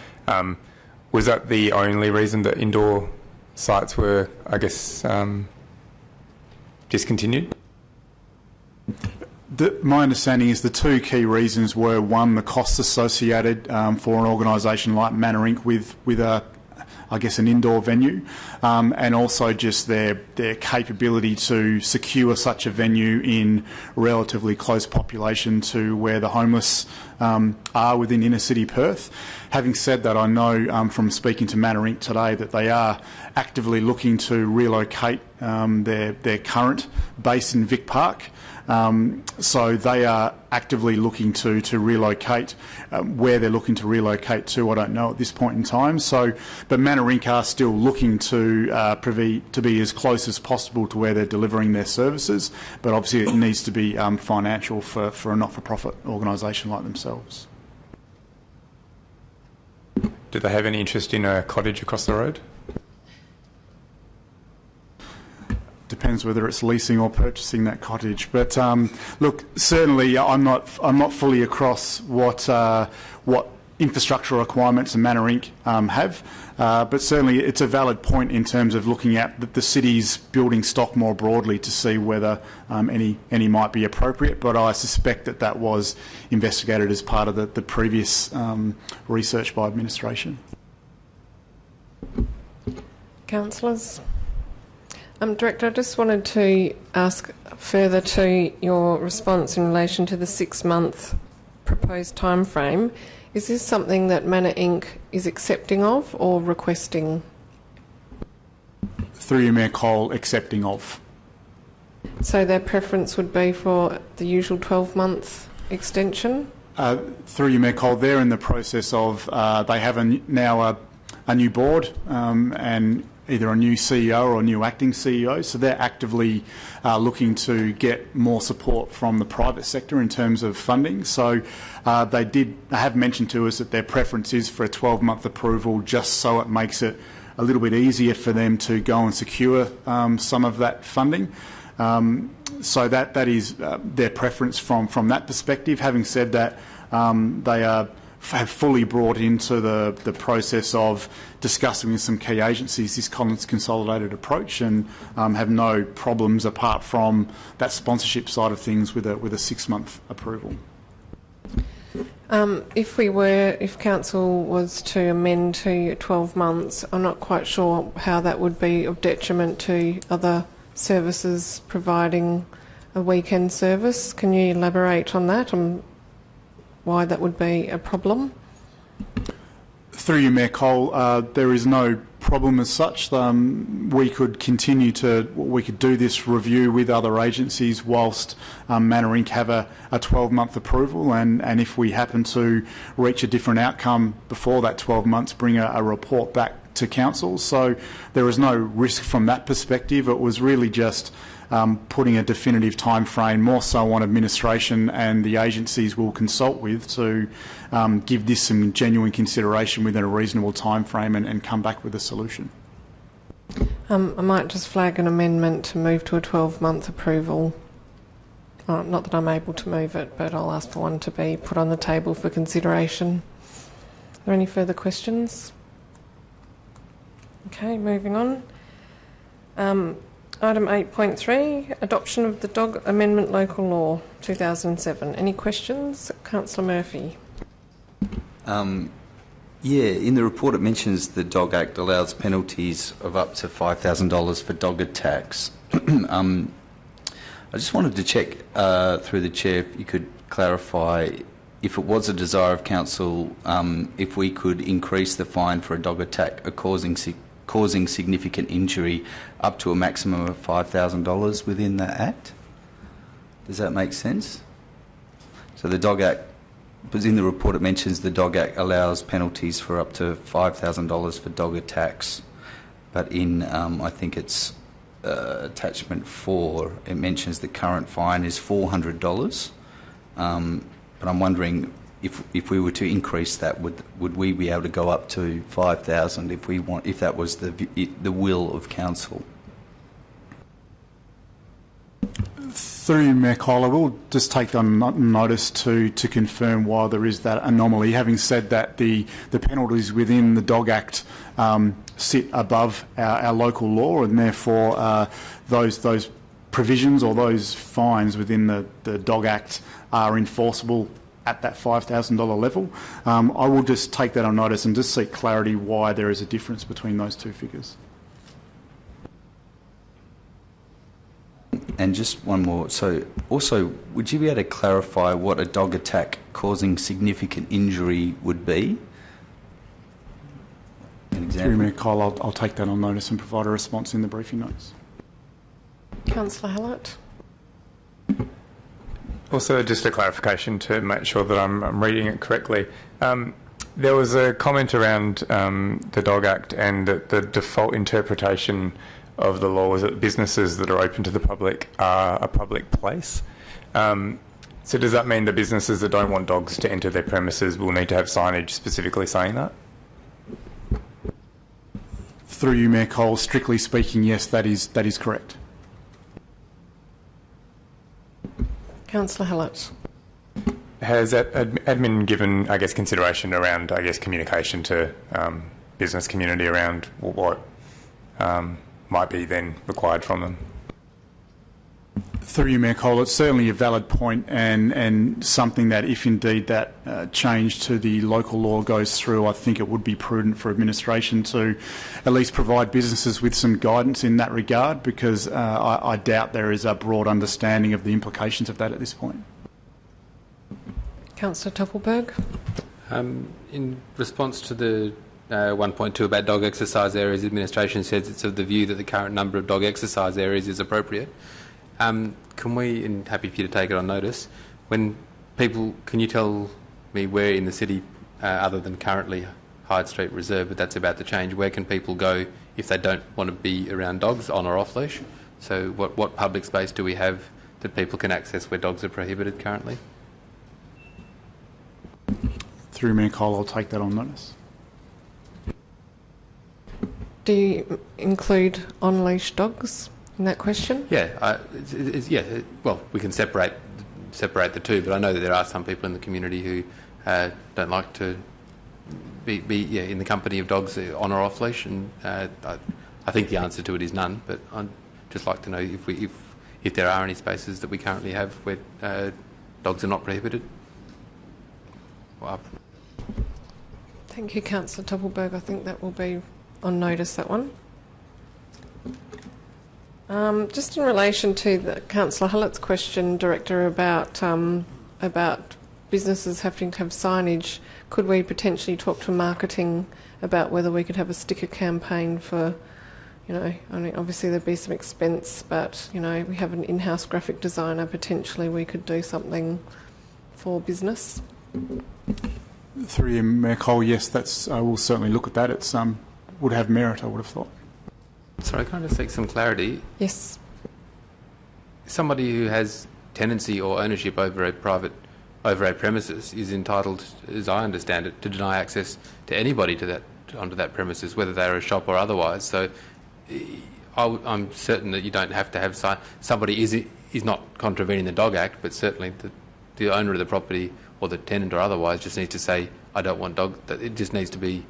Was that the only reason that indoor sites were, I guess, um, discontinued? The, my understanding is the two key reasons were one, the costs associated um, for an organisation like Manna Inc. with with a I guess, an indoor venue, um, and also just their their capability to secure such a venue in relatively close population to where the homeless um, are within inner city Perth. Having said that, I know um, from speaking to Manna Inc. today that they are actively looking to relocate um, their their current base in Vic Park. Um, so they are actively looking to to relocate. Um, where they're looking to relocate to, I don't know at this point in time. So, but Manna Inc. are still looking to uh, to be as close as possible to where they're delivering their services. But obviously, it needs to be um, financial for, for a not-for-profit organisation like themselves. Do they have any interest in a cottage across the road? Depends whether it's leasing or purchasing that cottage. But um, look, certainly I'm not I'm not fully across what uh, what infrastructure requirements and Manna Inc. Um, have, uh, but certainly it's a valid point in terms of looking at the, the city's building stock more broadly to see whether um, any any might be appropriate. But I suspect that that was investigated as part of the, the previous um, research by administration. Councillors. Um, Director, I just wanted to ask further to your response in relation to the six-month proposed time frame. Is this something that Manna Inc. is accepting of or requesting? Through you, Mayor Cole, accepting of. So their preference would be for the usual 12-month extension? Uh, through you, Mayor Cole, they're in the process of, uh, they have a, now a, a new board um, and either a new CEO or a new acting CEO. So they're actively uh, looking to get more support from the private sector in terms of funding. So uh, they did have mentioned to us that their preference is for a 12-month approval, just so it makes it a little bit easier for them to go and secure um, some of that funding. Um, so that that is uh, their preference from from that perspective. Having said that, um, they are have fully brought into the, the process of discussing with some key agencies this consolidated approach and um, have no problems apart from that sponsorship side of things with a, with a six month approval. Um, if we were, if council was to amend to 12 months, I'm not quite sure how that would be of detriment to other services providing a weekend service. Can you elaborate on that? and why that would be a problem? Through you, Mayor Cole, uh, there is no problem as such. Um, we could continue to, we could do this review with other agencies whilst um, Manna Inc. have a, a 12-month approval and, and if we happen to reach a different outcome before that 12 months, bring a, a report back to council. So there is no risk from that perspective. It was really just um, putting a definitive time frame more so on administration and the agencies we'll consult with to um, give this some genuine consideration within a reasonable time frame and, and come back with a solution. Um, I might just flag an amendment to move to a 12-month approval. Uh, not that I'm able to move it, but I'll ask for one to be put on the table for consideration. Are there any further questions? Okay, moving on. Um, Item 8.3, adoption of the Dog Amendment Local Law 2007. Any questions? Councillor Murphy. Um, yeah, in the report it mentions the Dog Act allows penalties of up to $5,000 for dog attacks. um, I just wanted to check uh, through the chair if you could clarify if it was a desire of council, um, if we could increase the fine for a dog attack causing causing significant injury up to a maximum of $5,000 within the Act. Does that make sense? So the Dog Act, in the report it mentions the Dog Act allows penalties for up to $5,000 for dog attacks, but in, um, I think it's uh, attachment 4, it mentions the current fine is $400. Um, but I'm wondering if if we were to increase that, would would we be able to go up to five thousand if we want if that was the the will of council? Through I will just take on notice to to confirm why there is that anomaly. Having said that, the the penalties within the Dog Act um, sit above our, our, local law, and therefore uh, those those provisions or those fines within the, the Dog Act are enforceable at that $5,000 level. Um, I will just take that on notice and just seek clarity why there is a difference between those two figures. And just one more. So, also, would you be able to clarify what a dog attack causing significant injury would be? An example. Through Cole, I'll, I'll take that on notice and provide a response in the briefing notes. Councillor Hallett. Also, just a clarification to make sure that I'm, I'm reading it correctly. Um, there was a comment around um, the Dog Act and that the default interpretation of the law is that businesses that are open to the public are a public place. Um, so, does that mean the businesses that don't want dogs to enter their premises will need to have signage specifically saying that? Through you, Mayor Cole, strictly speaking, yes, that is that is correct. Councillor Hallett. Has admin given, I guess, consideration around, I guess, communication to um, business community around what um, might be then required from them? Through you, Mayor Cole, it's certainly a valid point and, and something that if indeed that uh, change to the local law goes through, I think it would be prudent for administration to at least provide businesses with some guidance in that regard because uh, I, I doubt there is a broad understanding of the implications of that at this point. Councillor Topelberg. Um, in response to the uh, 1.2 about dog exercise areas, administration says it's of the view that the current number of dog exercise areas is appropriate. Um, can we, and happy for you to take it on notice, when people, can you tell me where in the city, uh, other than currently Hyde Street Reserve, but that's about to change, where can people go if they don't want to be around dogs on or off leash? So, what, what public space do we have that people can access where dogs are prohibited currently? Through Mayor Cole, I'll take that on notice. Do you include on leash dogs? In that question? Yeah, uh, it's, it's, yeah. Well, we can separate separate the two, but I know that there are some people in the community who uh, don't like to be, be yeah, in the company of dogs on or off leash, and uh, I, I, think the answer to it is none. But I'd just like to know if we if if there are any spaces that we currently have where uh, dogs are not prohibited. Well, Thank you, Councillor Topelberg. I think that will be on notice, that one. Um, just in relation to the Councillor Hallett's question, Director, about um, about businesses having to have signage, could we potentially talk to marketing about whether we could have a sticker campaign for, you know, I mean, obviously there'd be some expense, but you know, we have an in-house graphic designer. Potentially, we could do something for business. Through you, Mayor Cole, yes, that's. I will certainly look at that. It's um, would have merit, I would have thought. Sorry, can I just seek some clarity? Yes. Somebody who has tenancy or ownership over a private over a premises is entitled, as I understand it, to deny access to anybody to that onto that premises, whether they're a shop or otherwise. So, I, am certain that you don't have to have somebody is is not contravening the Dog Act, but certainly the, the owner of the property or the tenant or otherwise just needs to say, "I don't want dog." It just needs to be.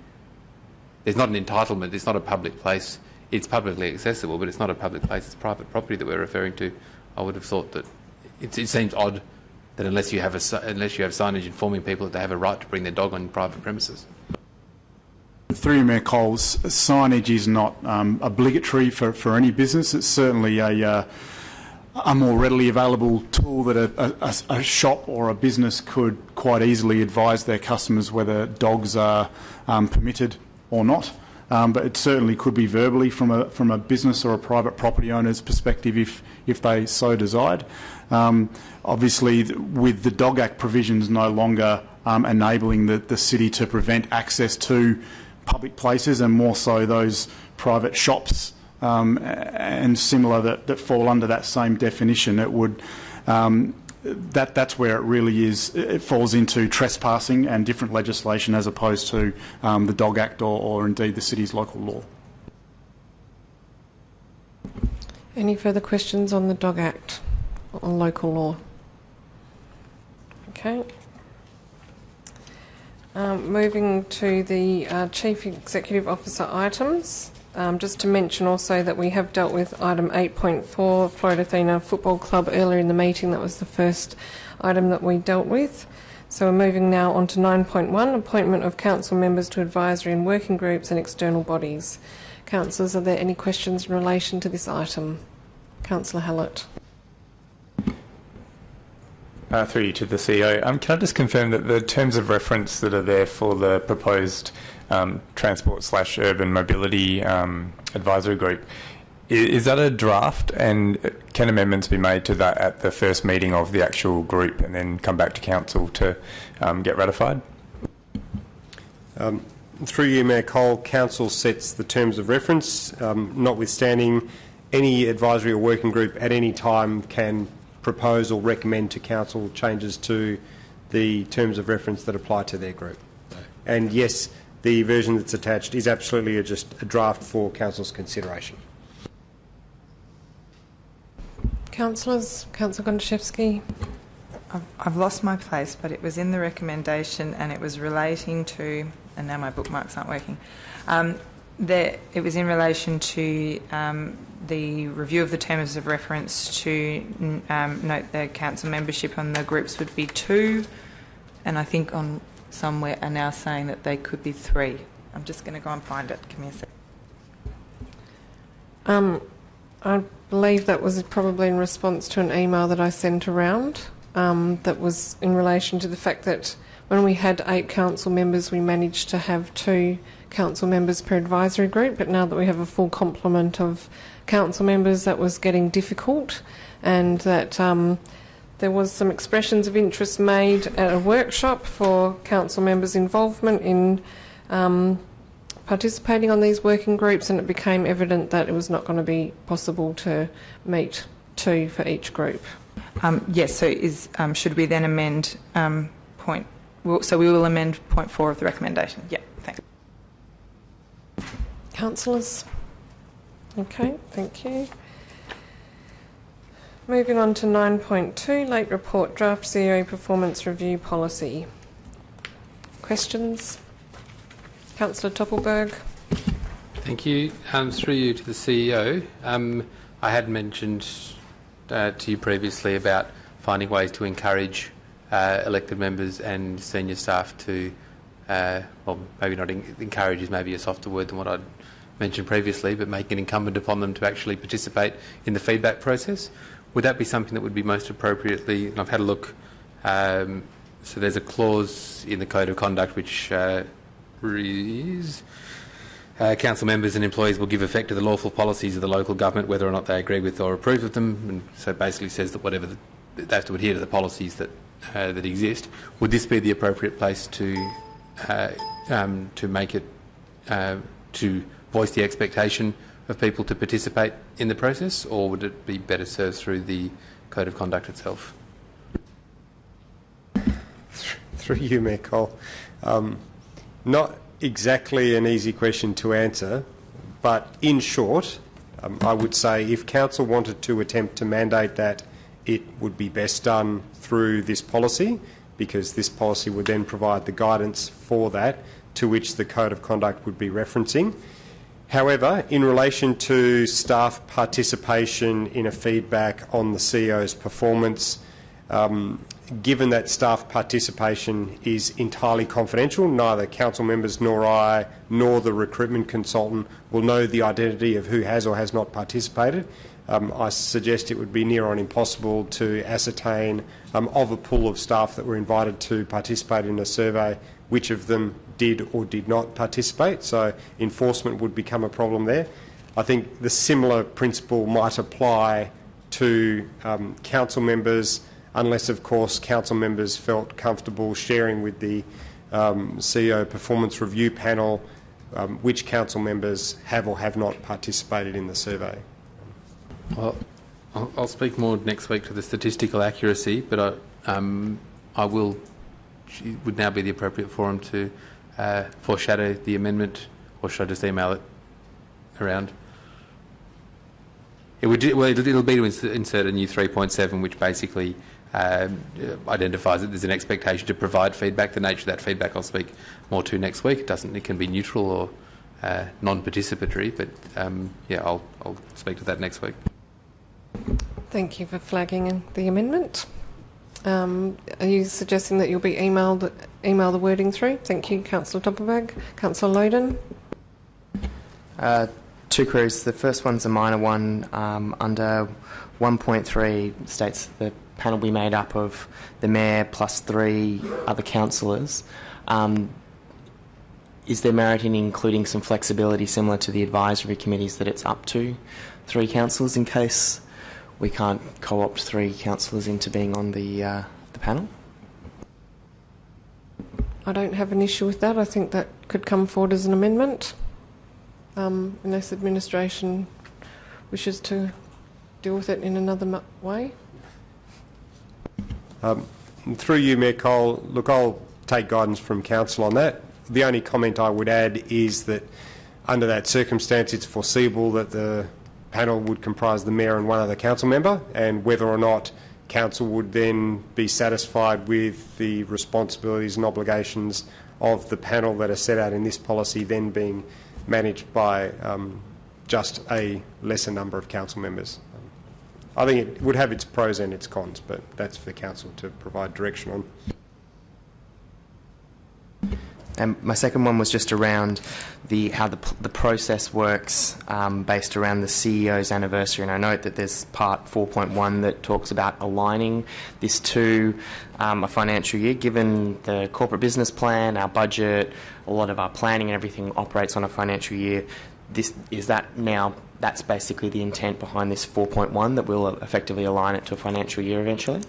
There's not an entitlement. It's not a public place it's publicly accessible, but it's not a public place, it's private property that we're referring to. I would have thought that it, it seems odd that unless you have a, unless you have signage informing people that they have a right to bring their dog on private premises. Through Mayor Coles, signage is not um, obligatory for, for any business. It's certainly a, uh, a more readily available tool that a, a, a shop or a business could quite easily advise their customers whether dogs are um, permitted or not. Um, but it certainly could be verbally from a, from a business or a private property owner's perspective if, if they so desired. Um, obviously, with the Dog Act provisions no longer um, enabling the, the city to prevent access to public places and more so those private shops um, and similar that, that fall under that same definition, it would um, that that's where it really is. It falls into trespassing and different legislation as opposed to um, the Dog Act or, or indeed the city's local law. Any further questions on the Dog Act or local law? Okay. Um, moving to the uh, Chief Executive Officer items, um, just to mention also that we have dealt with item 8.4, Floreat Athena Football Club, earlier in the meeting. That was the first item that we dealt with. So we're moving now on to 9.1, appointment of council members to advisory and working groups and external bodies. Councillors, are there any questions in relation to this item? Councillor Hallett. Uh, through you to the CEO. Um, can I just confirm that the terms of reference that are there for the proposed um, transport slash urban mobility um, advisory group, is that a draft and can amendments be made to that at the first meeting of the actual group and then come back to council to um, get ratified? Um, through you, Mayor Cole, Council sets the terms of reference, um, notwithstanding any advisory or working group at any time can propose or recommend to Council changes to the terms of reference that apply to their group. And yes, the version that's attached is absolutely a, just a draft for Council's consideration. Councillors, Councillor Gontaszewski. I've, I've lost my place, but it was in the recommendation and it was relating to, and now my bookmarks aren't working. Um, there, it was in relation to um, the review of the terms of reference to um, note the council membership on the groups would be two, and I think on somewhere are now saying that they could be three. I'm just going to go and find it. Give me a sec. Um, I believe that was probably in response to an email that I sent around um, that was in relation to the fact that when we had eight council members, we managed to have two council members per advisory group, but now that we have a full complement of council members, that was getting difficult, and that um, there was some expressions of interest made at a workshop for council members' involvement in um, participating on these working groups, and it became evident that it was not going to be possible to meet two for each group. Um, yes, so is, um, should we then amend um, point, well, so we will amend point four of the recommendation? Yeah, thanks. Councillors? Okay, thank you. Moving on to 9.2, late report draft CEO performance review policy. Questions? Councillor Topelberg. Thank you. Um, through you to the CEO, um, I had mentioned uh, to you previously about finding ways to encourage uh, elected members and senior staff to, uh, well, maybe not en- encourage is maybe a softer word than what I'd mentioned previously, but make it incumbent upon them to actually participate in the feedback process. Would that be something that would be most appropriately? And I've had a look. Um, so there's a clause in the code of conduct which uh, reads. Uh, council members and employees will give effect to the lawful policies of the local government, whether or not they agree with or approve of them. And so basically says that whatever the, they have to adhere to the policies that uh, that exist. Would this be the appropriate place to uh, um, to make it uh, to voice the expectation of people to participate in the process, or would it be better served through the code of conduct itself? Through you, Mayor Cole. Um, not exactly an easy question to answer, but in short, um, I would say if Council wanted to attempt to mandate that, it would be best done through this policy, because this policy would then provide the guidance for that to which the Code of Conduct would be referencing. However, in relation to staff participation in a feedback on the CEO's performance, um, given that staff participation is entirely confidential, neither council members nor I nor the recruitment consultant will know the identity of who has or has not participated. Um, I suggest it would be near on impossible to ascertain um, of a pool of staff that were invited to participate in a survey which of them did or did not participate. So enforcement would become a problem there. I think the similar principle might apply to um, council members, unless, of course, council members felt comfortable sharing with the um, CEO Performance Review Panel um, which council members have or have not participated in the survey. Well, I'll, speak more next week to the statistical accuracy, but I, um, I will. It would now be the appropriate forum to uh, foreshadow the amendment, or should I just email it around? It would. Well, it'll, be to insert a new 3.7, which basically um, identifies that there's an expectation to provide feedback. The nature of that feedback I'll speak more to next week. It doesn't. It can be neutral or uh, non-participatory, but um, yeah, I'll, I'll speak to that next week. Thank you for flagging the amendment. Um, are you suggesting that you'll be emailed email the wording through? Thank you, Councillor Topelberg. Councillor Loden. Uh, two queries. The first one's a minor one. Um, under 1.3 states the panel will be made up of the mayor plus three other councillors. Um, is there merit in including some flexibility similar to the advisory committees that it's up to three councillors in case we can't co-opt three councillors into being on the uh, the panel? I don't have an issue with that. I think that could come forward as an amendment, um, unless administration wishes to deal with it in another way. Um, through you, Mayor Cole, look, I'll take guidance from council on that. The only comment I would add is that under that circumstance, it's foreseeable that the panel would comprise the mayor and one other council member, and whether or not council would then be satisfied with the responsibilities and obligations of the panel that are set out in this policy then being managed by um, just a lesser number of council members. I think it would have its pros and its cons, but that's for council to provide direction on. And my second one was just around the how the, the process works um, based around the CEO's anniversary. And I note that there's part 4.1 that talks about aligning this to um, a financial year. Given the corporate business plan, our budget, a lot of our planning and everything operates on a financial year. This is that now. That's basically the intent behind this 4.1 that will effectively align it to a financial year eventually.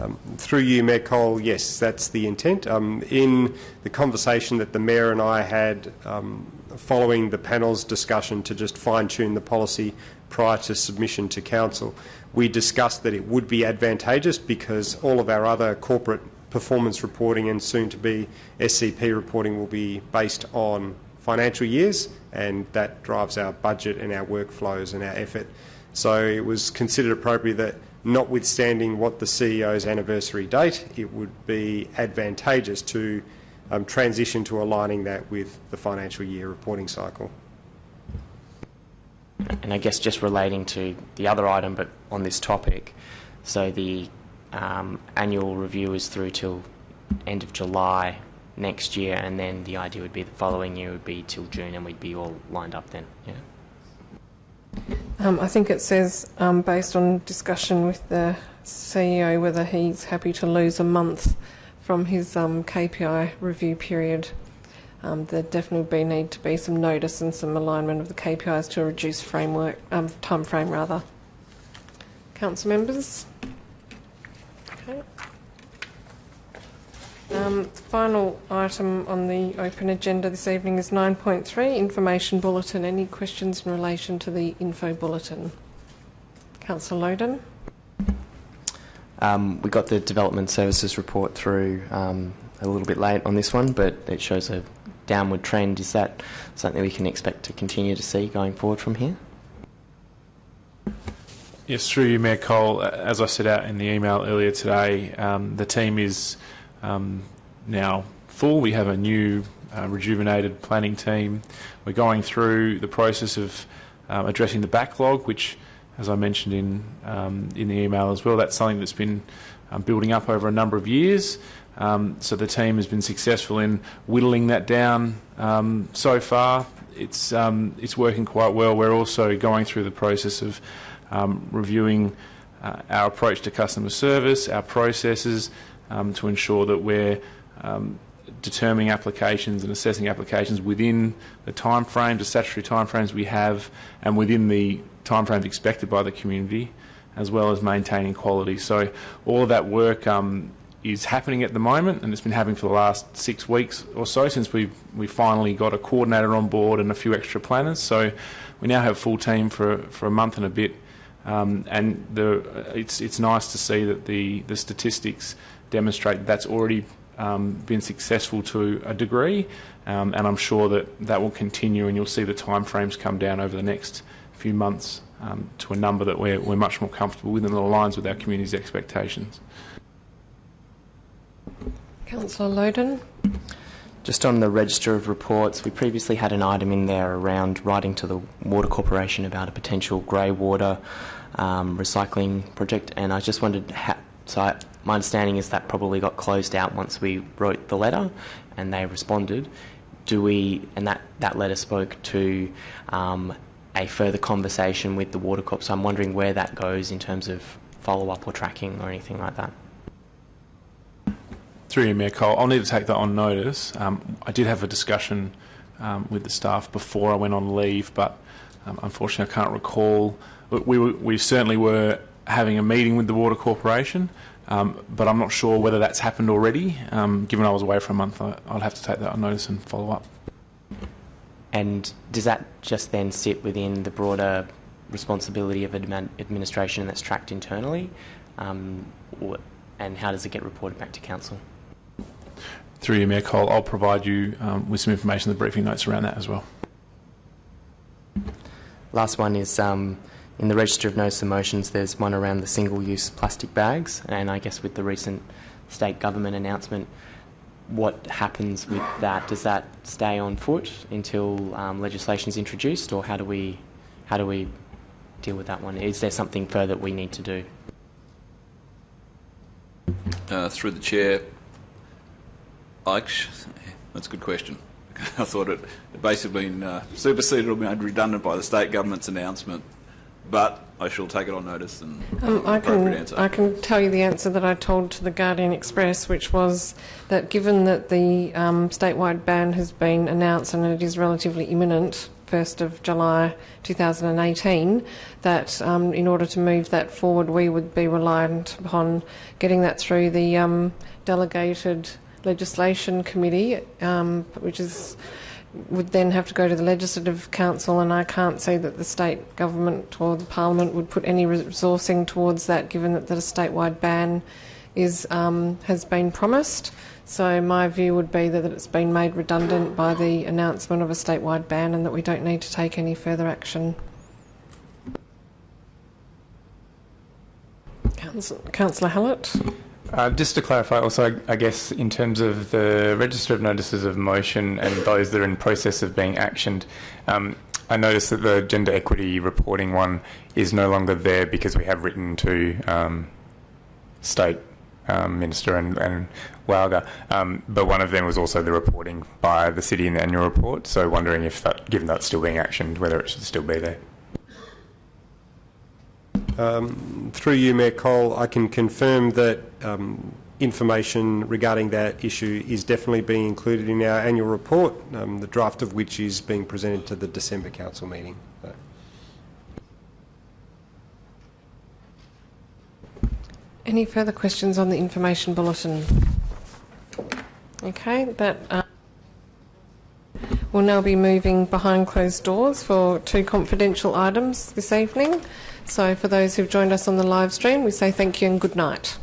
Um, through you, Mayor Cole, yes, that's the intent. Um, in the conversation that the Mayor and I had um, following the panel's discussion to just fine tune the policy prior to submission to Council, we discussed that it would be advantageous because all of our other corporate performance reporting and soon to be SCP reporting will be based on financial years, and that drives our budget and our workflows and our effort. So it was considered appropriate that notwithstanding what the CEO's anniversary date, it would be advantageous to um, transition to aligning that with the financial year reporting cycle. And I guess just relating to the other item, but on this topic, so the um, annual review is through till end of July next year, and then the idea would be the following year would be till June, and we'd be all lined up then. Yeah. Um, I think it says, um, based on discussion with the CEO, whether he's happy to lose a month from his um, KPI review period. Um, there definitely be need to be some notice and some alignment of the KPIs to a reduced framework um, time frame rather. Council members. Okay. Um, the final item on the open agenda this evening is 9.3 Information Bulletin. Any questions in relation to the info bulletin? Councillor Loden. Um, we got the development services report through um, a little bit late on this one, but it shows a downward trend. Is that something we can expect to continue to see going forward from here? Yes, through you, Mayor Cole. As I set out in the email earlier today, um, the team is um, now full. We have a new uh, rejuvenated planning team. We're going through the process of um, addressing the backlog, which as I mentioned in um, in the email as well. That's something that's been um, building up over a number of years. Um, so the team has been successful in whittling that down um, so far. It's um, it's working quite well. We're also going through the process of reviewing uh, our approach to customer service, our processes, um, to ensure that we're um, determining applications and assessing applications within the time frame, the statutory time frames we have, and within the time frames expected by the community, as well as maintaining quality. So all of that work um, is happening at the moment, and it's been happening for the last six weeks or so since we we finally got a coordinator on board and a few extra planners. So we now have full team for for a month and a bit, um, and the it's it's nice to see that the the statistics demonstrate that that's already um, been successful to a degree, um, and I'm sure that that will continue, and you'll see the timeframes come down over the next few months um, to a number that we're, we're much more comfortable with and aligns with our community's expectations. Councillor Loden. Just on the register of reports, we previously had an item in there around writing to the Water Corporation about a potential grey water um, recycling project, and I just wondered how. So, I, my understanding is that probably got closed out once we wrote the letter, and they responded. Do we? And that that letter spoke to um, a further conversation with the Water Corp. So I'm wondering where that goes in terms of follow up or tracking or anything like that. Through you, Mayor Cole, I'll need to take that on notice. Um, I did have a discussion um, with the staff before I went on leave, but um, unfortunately I can't recall. We, we, we, certainly were having a meeting with the Water Corporation, um, but I'm not sure whether that's happened already. Um, given I was away for a month, I, I'll have to take that on notice and follow up. And does that just then sit within the broader responsibility of administration that's tracked internally? Um, and how does it get reported back to council? Through you, Mayor Cole, I'll provide you um, with some information, the briefing notes around that as well. Last one is um, in the register of notice of motions, there's one around the single use plastic bags, and I guess with the recent state government announcement, what happens with that? Does that stay on foot until um, legislation is introduced, or how do we how do we deal with that one? Is there something further that we need to do? Uh, through the chair, I, that's a good question. I thought it basically uh, superseded or made redundant by the state government's announcement, but I shall take it on notice and um, I can answer. I can tell you the answer that I told to the Guardian Express, which was that given that the um, statewide ban has been announced and it is relatively imminent, 1st of July 2018, that um, in order to move that forward, we would be reliant upon getting that through the um, delegated legislation committee, um, which is would then have to go to the Legislative Council, and I can't see that the state government or the Parliament would put any resourcing towards that, given that the statewide ban is um, has been promised. So my view would be that it's been made redundant by the announcement of a statewide ban, and that we don't need to take any further action. Councillor Hallett. Uh, just to clarify, also, I guess, in terms of the register of notices of motion and those that are in process of being actioned, um, I noticed that the gender equity reporting one is no longer there because we have written to um, state um, minister and, and WALGA, um, but one of them was also the reporting by the city in the annual report. So, wondering if that, given that's still being actioned, whether it should still be there. Um, through you, Mayor Cole, I can confirm that um, information regarding that issue is definitely being included in our annual report, um, the draft of which is being presented to the December council meeting. Any further questions on the information bulletin? Okay, that. Uh, We'll now be moving behind closed doors for two confidential items this evening. So, for those who've joined us on the live stream, we say thank you and good night.